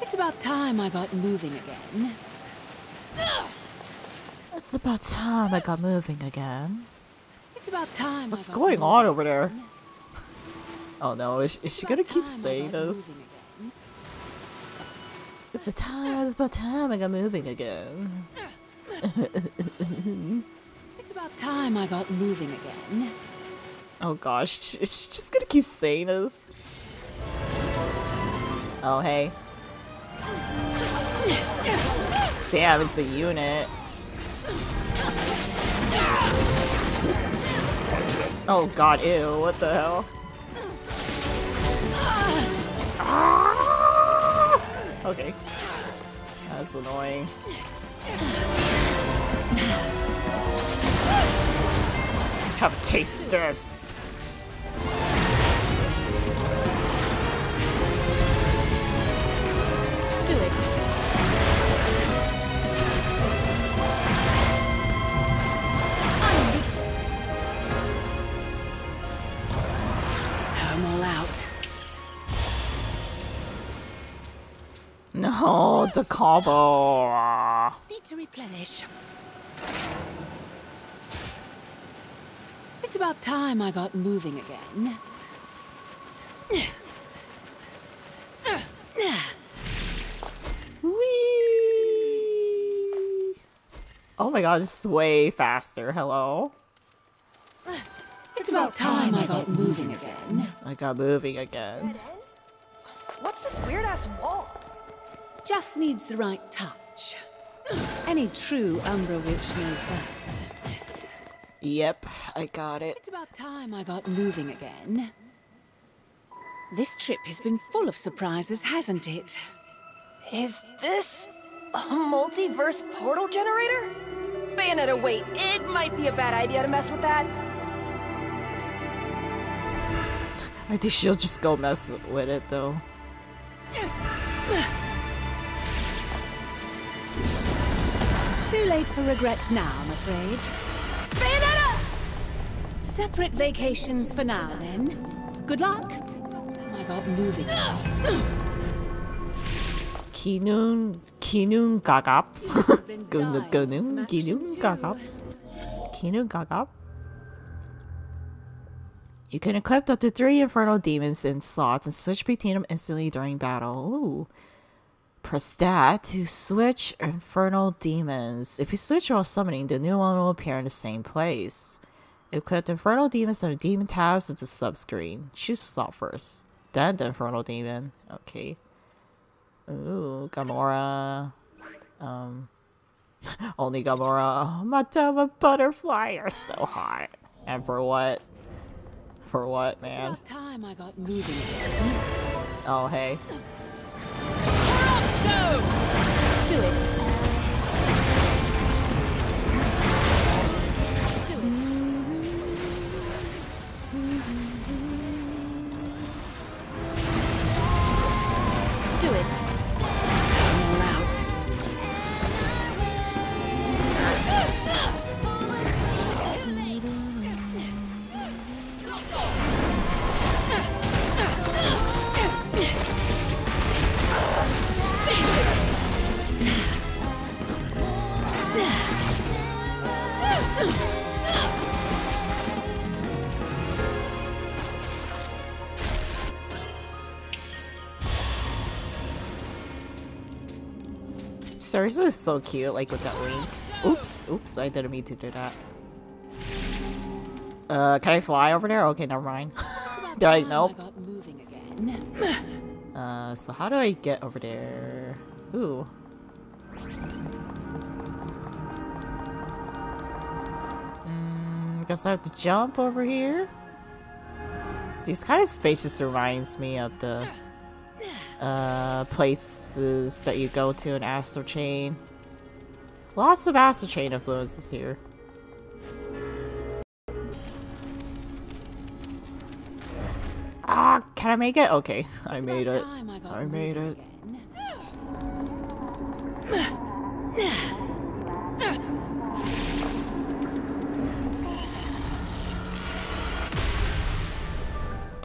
S3: It's about time I got moving again.
S1: It's about time I got moving again.
S3: It's about time.
S1: What's
S3: I got
S1: going on over there?
S3: again.
S1: Oh no, is, is she gonna keep saying this? It's the time, it's about time I got moving again.
S3: It's about time I got moving again.
S1: Oh gosh, is she just gonna keep saying this? Oh hey. Damn, it's a unit. Oh god, ew, what the hell? Ah! Okay. That's annoying. Have a taste of this. No, the combo.
S3: Need to replenish. It's about time I got moving again.
S1: Whee! Oh my god, this is way faster. Hello?
S3: It's about time I got moving again.
S1: I got moving again.
S2: What's this weird ass wall?
S3: Just needs the right touch. Any true Umbra witch knows that.
S1: Yep, I got it.
S3: It's about time I got moving again. This trip has been full of surprises, hasn't it?
S2: Is this a multiverse portal generator? Bayonetta, wait. It might be a bad idea to mess with that.
S1: I think she'll just go mess with it though.
S3: Too late for regrets now, I'm afraid.
S2: Bayonetta!
S3: Separate vacations for now, then. Good luck. Oh I got moving.
S1: Kinun Kinun Gagap.
S3: Been
S1: Gunun
S3: dying
S1: Gunun
S3: some action
S1: Kinun. Gagap. Kinun Gagap. You can equip up to three infernal demons in slots and switch between them instantly during battle. Ooh. Press that to switch infernal demons. If you switch while summoning, the new one will appear in the same place. Equip the infernal demons on the demon tabs into subscreen. Choose a slot first. Then the infernal demon. Okay. Ooh, Gomorrah. Um, only Gomorrah. Oh, Madama Butterfly, you're so hot. And for what? For what, man?
S3: Time I got moving.
S1: Oh, hey.
S5: Do it.
S1: Cereza is so cute, like with that wink. Oops, oops, I didn't mean to do that. Uh, can I fly over there? Okay, never mind. They're nope. Uh, so how do I get over there? Ooh. Mm, guess I have to jump over here? These kind of spaces reminds me of the uh, places that you go to in Astral Chain. Lots of Astral Chain influences here. Ah, can I make it? Okay, I made it.
S3: I,
S1: I made it.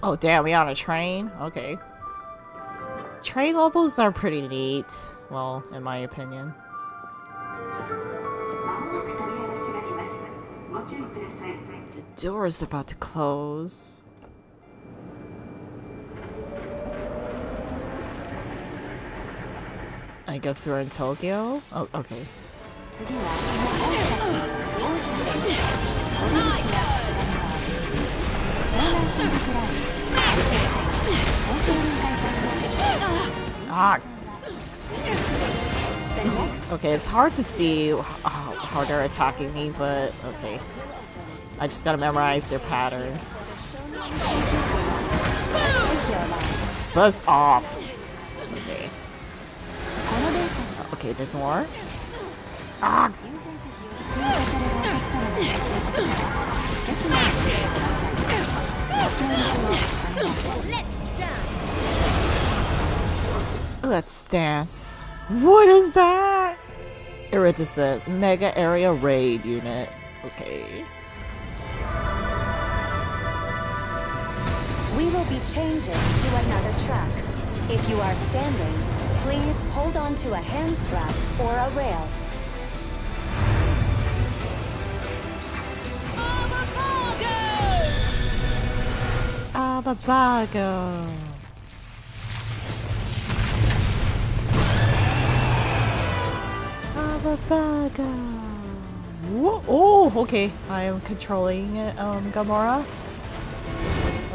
S1: Oh damn, we on a train? Okay. Train levels are pretty neat. Well, in my opinion. The door is about to close. I guess we're in Tokyo? Oh, okay. Ah! Okay, it's hard to see how they're attacking me, but okay. I just gotta memorize their patterns. Buzz off! Okay. Okay, there's more. Ah! Let's dance. What is that? Iridescent Mega Area Raid Unit. Okay.
S10: We will be changing to another track. If you are standing, please hold on to a hand strap or a rail.
S1: Ababago. Ababago. Oh, okay. I am controlling um, Gomorrah.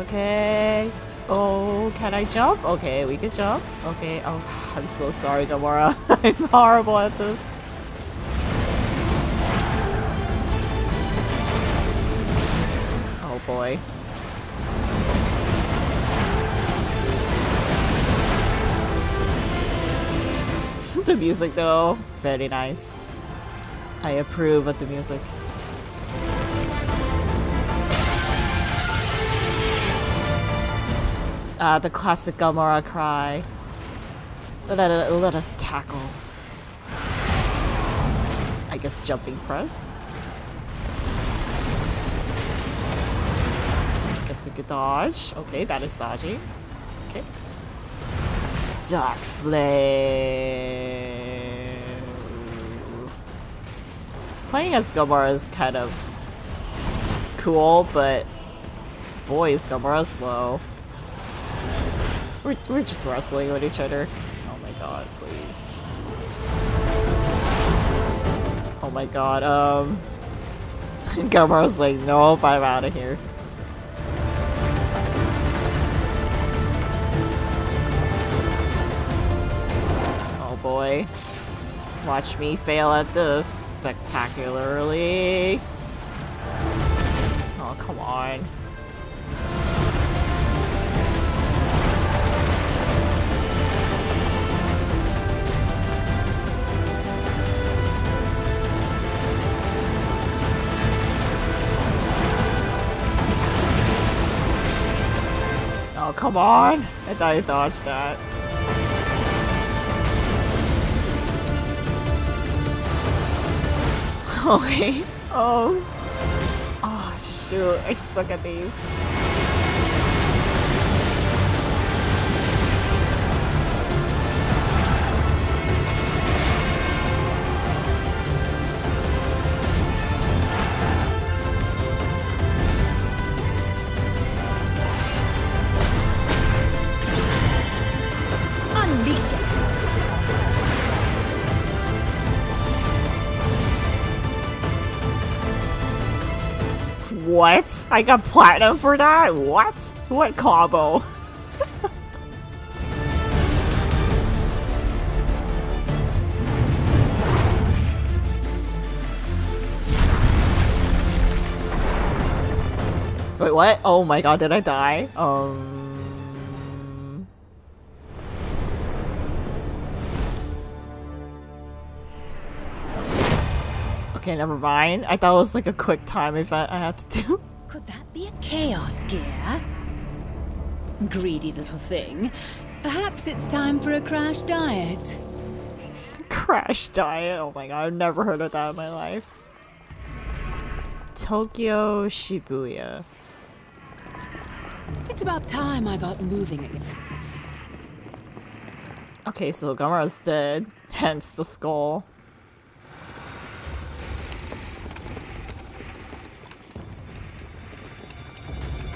S1: Okay. Oh, can I jump? Okay, we can jump. Okay. Oh, I'm so sorry, Gomorrah. I'm horrible at this. Oh boy. The music though, very nice. I approve of the music. Uh, the classic Gomorrah cry. Let, let us tackle. I guess jumping press. I Guess we could dodge. Okay, that is dodging. Okay. Dark Flame. Playing as Gomorrah is kind of cool, but boy, is Gomorrah slow. We're, we're just wrestling with each other. Oh my god, please. Oh my god, um... Gomorrah's like, nope, I'm out of here. Boy. Watch me fail at this spectacularly. Oh, come on. Oh, come on! I thought I dodged that. Oh, okay. Oh. Oh, shoot. I suck at these. I got platinum for that? What? What combo? Wait, what? Oh my god, did I die? Um... Okay, never mind. I thought it was like a quick time event I had to do.
S5: Could that be a chaos gear? Greedy little thing. Perhaps it's time for a crash diet.
S1: Crash diet. Oh my god, I've never heard of that in my life. Tokyo Shibuya.
S5: It's about time I got moving again.
S1: Okay, so Gomorrah's dead, hence the skull.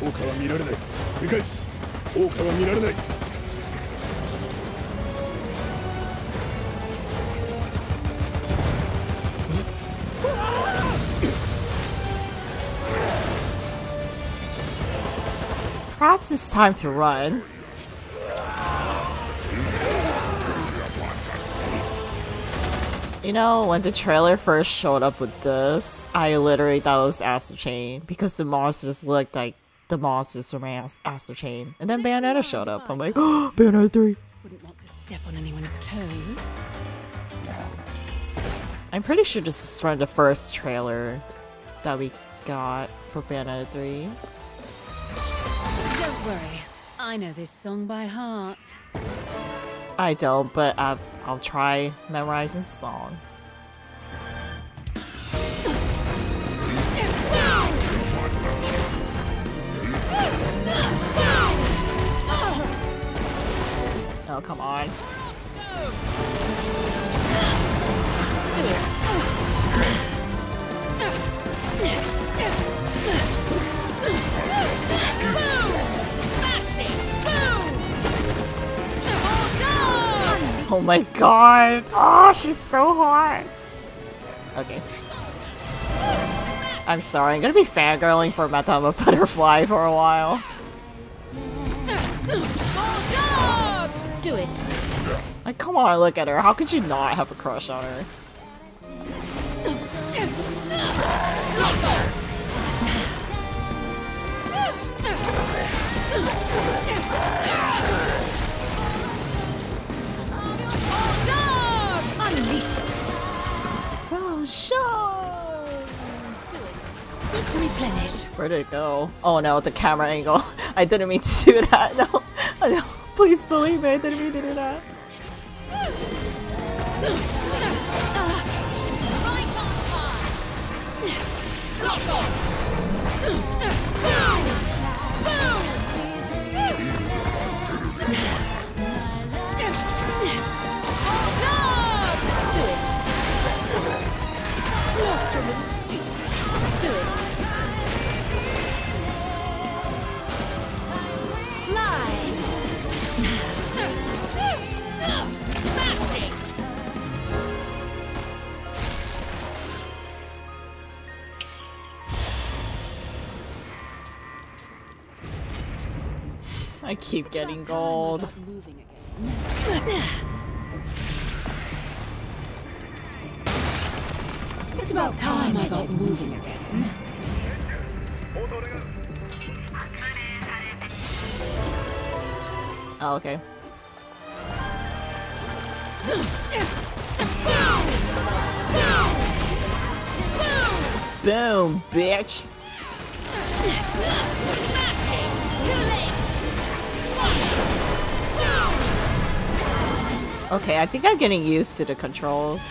S11: 効果は見られない。繰り返す。効果は見られない。
S1: Perhaps it's time to run. You know, when the trailer first showed up with this, I literally thought it was Astral Chain because the monsters looked like the monsters from As- Astral Chain. And then Bayonetta showed up. I'm like, oh, Bayonetta 3.
S5: Wouldn't want to step on anyone's toes.
S1: I'm pretty sure this is from the first trailer that we got for Bayonetta 3.
S5: Don't worry. I know this song by heart.
S1: I don't, but i I'll try memorizing the song. Oh, come on. Oh my god! Oh, she's so hot! Okay. I'm sorry, I'm gonna be fangirling for Madama Butterfly for a while. Like, come on, look at her. How could you not have a crush on her? Oh. Where did it go? Oh no, the camera angle. I didn't mean to do that. No, no. Please believe me, I didn't mean to do that. Right on time! Knock off! I keep getting gold.
S5: It's about time I got moving again.
S1: Oh, okay. Boom, bitch. Okay, I think I'm getting used to the controls.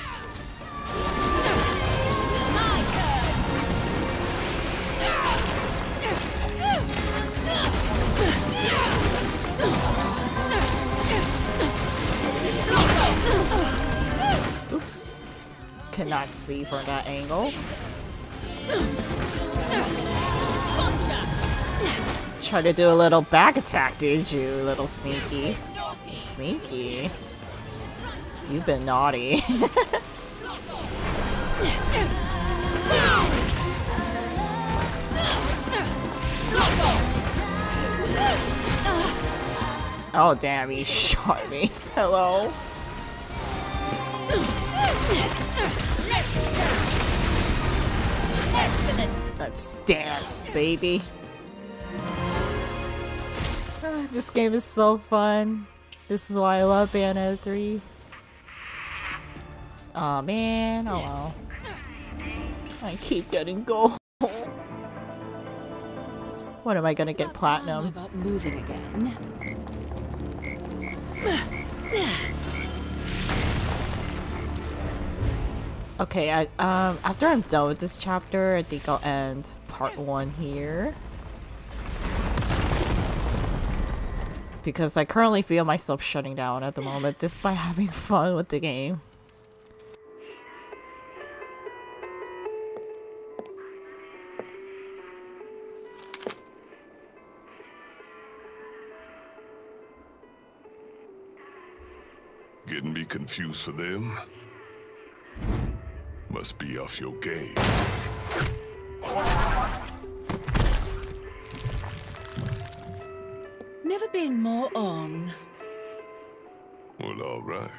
S1: Oops. Cannot see from that angle. Try to do a little back attack, did you, little sneaky? Sneaky. You've been naughty. oh damn, he shot me. Hello? Let's dance, baby. this game is so fun. This is why I love Bayonetta 3. Aw oh, man, oh well. I keep getting gold. What am I gonna get platinum?
S5: I got moving again.
S1: Okay, I um after I'm done with this chapter, I think I'll end part one here. Because I currently feel myself shutting down at the moment despite having fun with the game.
S9: Getting me confused for them? Must be off your game.
S5: Never been more on.
S9: Well, all right.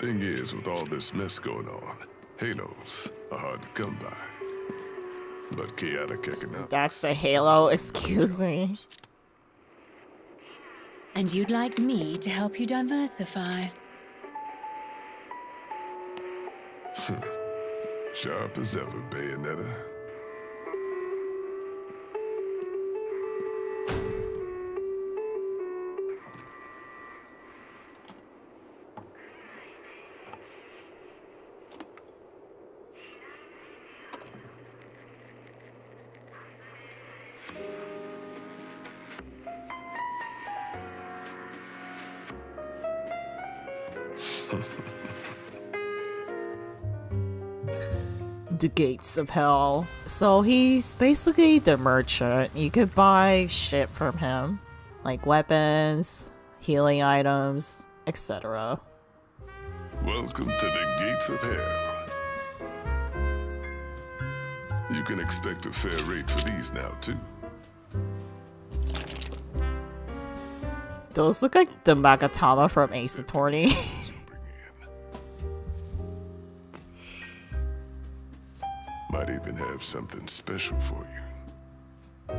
S9: Thing is, with all this mess going on, halos are hard to come by. But chaotic economics.
S1: That's a halo, excuse me.
S5: And you'd like me to help you diversify?
S9: Sharp as ever, Bayonetta.
S1: Gates of hell. So he's basically the merchant. You could buy shit from him, like weapons, healing items, etc.
S9: Welcome to the gates of hell. You can expect a fair rate for these now, too.
S1: Those look like the Magatama from Ace Attorney.
S9: Something special for you.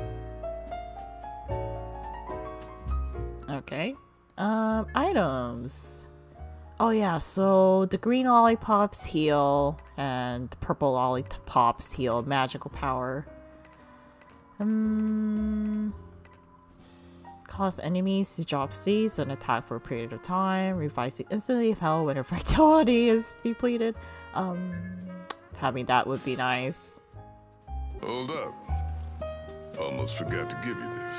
S1: Okay. Um, items. Oh yeah, so the green lollipops heal and purple lollipops heal magical power. Um, cause enemies to drop seeds and attack for a period of time, revives you instantly if hell when her vitality is depleted. Um, having that would be nice.
S9: Hold up. Almost forgot to give you this.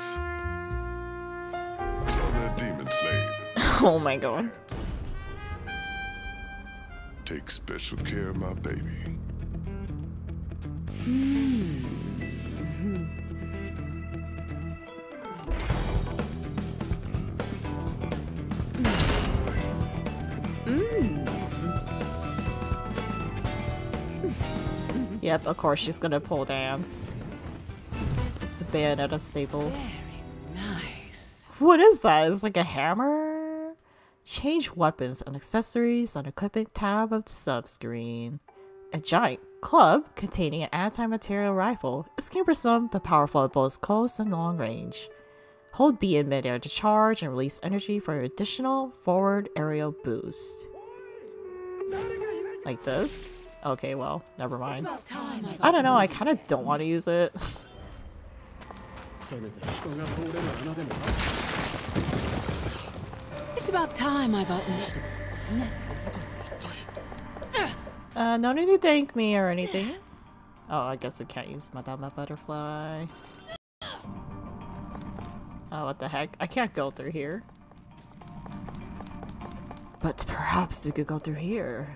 S9: Saw that demon slave.
S1: oh my god.
S9: Take special care of my baby. Mm-hmm. Mm.
S1: Yep, of course she's gonna pole dance. It's a Bayonetta staple.
S3: Very nice.
S1: What is that? It's like a hammer? Change weapons and accessories on equipment tab of the subscreen. A giant club containing an anti-material rifle. It's cumbersome but powerful at both close and long range. Hold B in midair to charge and release energy for an additional forward aerial boost. Like this? Okay, well, never mind. I don't know, I kind of don't want to use it.
S3: it's about time I got
S1: Uh, no need to thank me or anything. Oh, I guess I can't use Madama Butterfly. Oh, what the heck? I can't go through here. But perhaps we could go through here.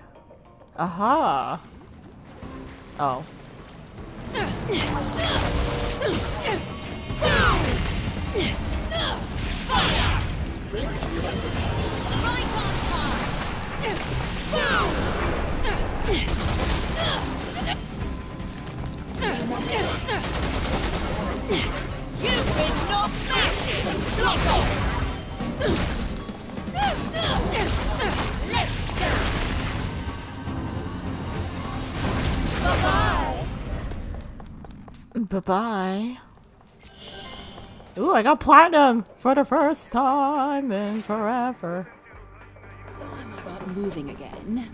S1: Aha! Oh.
S2: You've been no smashing! Look Bye-bye!
S1: Bye-bye. Ooh, I got platinum for the first time in forever.
S3: I got moving again.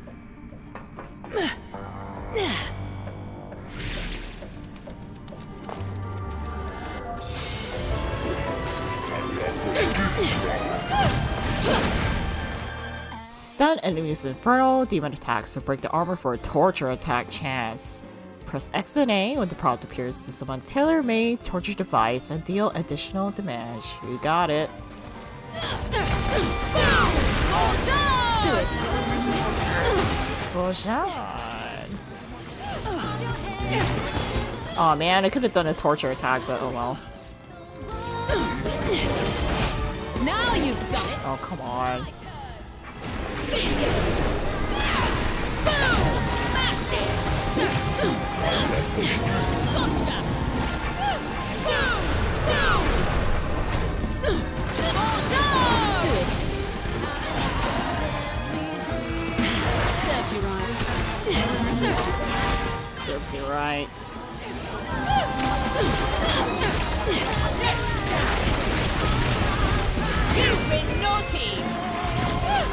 S1: Stun enemies Infernal demon attacks to break the armor for a torture attack chance. Press X and A when the prompt appears to someone's tailor-made torture device and deal additional damage. You got it. Bojan. Oh man, I could have done a torture attack, but oh well.
S2: Now you've done it!
S1: Oh, come on.
S3: Serves you right.
S2: You've been naughty!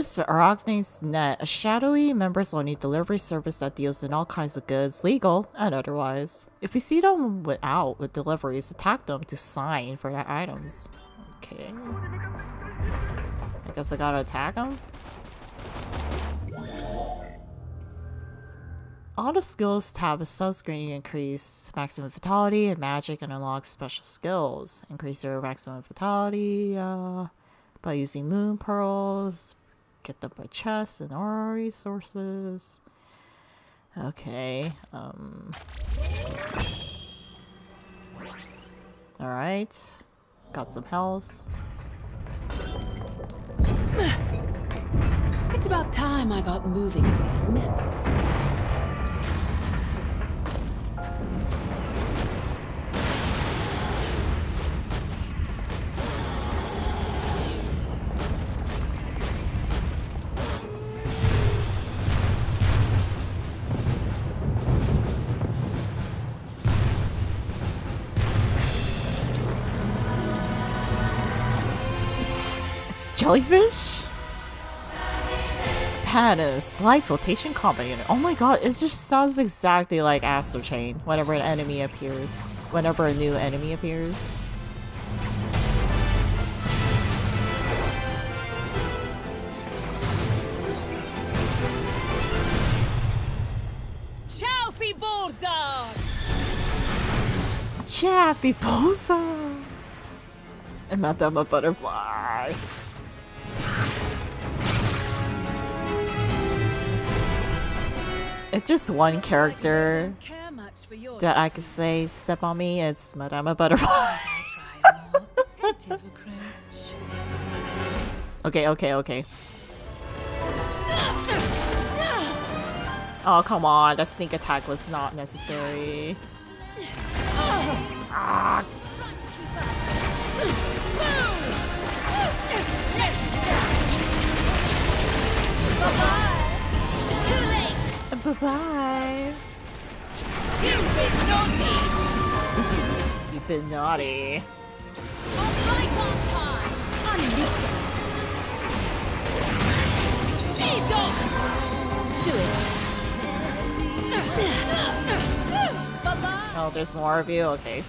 S1: For Arachne's Net, a shadowy members-only delivery service that deals in all kinds of goods, legal and otherwise. If we see them without with deliveries, attack them to sign for their items. Okay. I guess I gotta attack them? All the skills tab is subscreen increase maximum vitality and magic and unlock special skills. Increase your maximum vitality uh, by using moon pearls. Get them by chests and ore resources. Okay. Um. All right. Got some health.
S3: It's about time I got moving again.
S1: jellyfish? Panis, life rotation combat unit. Oh my god, it just sounds exactly like Astral Chain whenever an enemy appears. Whenever a new enemy appears. Chaffy Bolzar! Chaffy Bolzar! And not that a butterfly. It's just one character that I could say step on me, it's Madama Butterfly. okay, okay, okay. Oh, come on. That sneak attack was not necessary. Ah. Bye-bye.
S2: You've been naughty!
S1: You've been naughty.
S2: Right on time! Unleash it! Seize on!
S5: Do it.
S2: Bye-bye!
S1: Oh, there's more of you? Okay.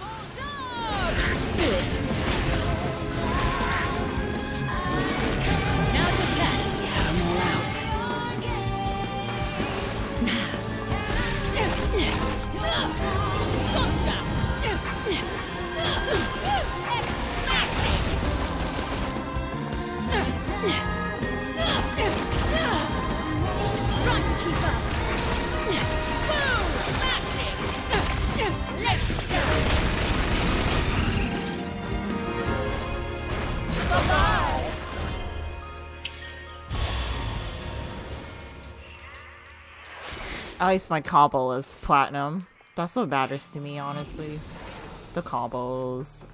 S1: At least my combo is platinum. That's what matters to me, honestly. The combos.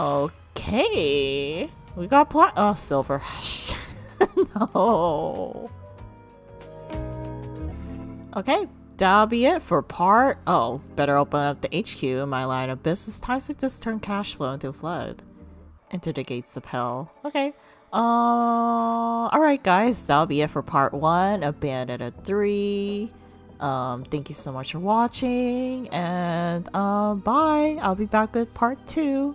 S1: Okay. We got plat- oh, silver. no. Okay, that'll be it for part- oh, better open up the HQ in my line of business. Times to just turn cash flow into flood. Enter the gates of hell. Okay. Uh, alright guys, that'll be it for part 1 of Bayonetta 3. Um, thank you so much for watching, and um, bye. I'll be back with part 2.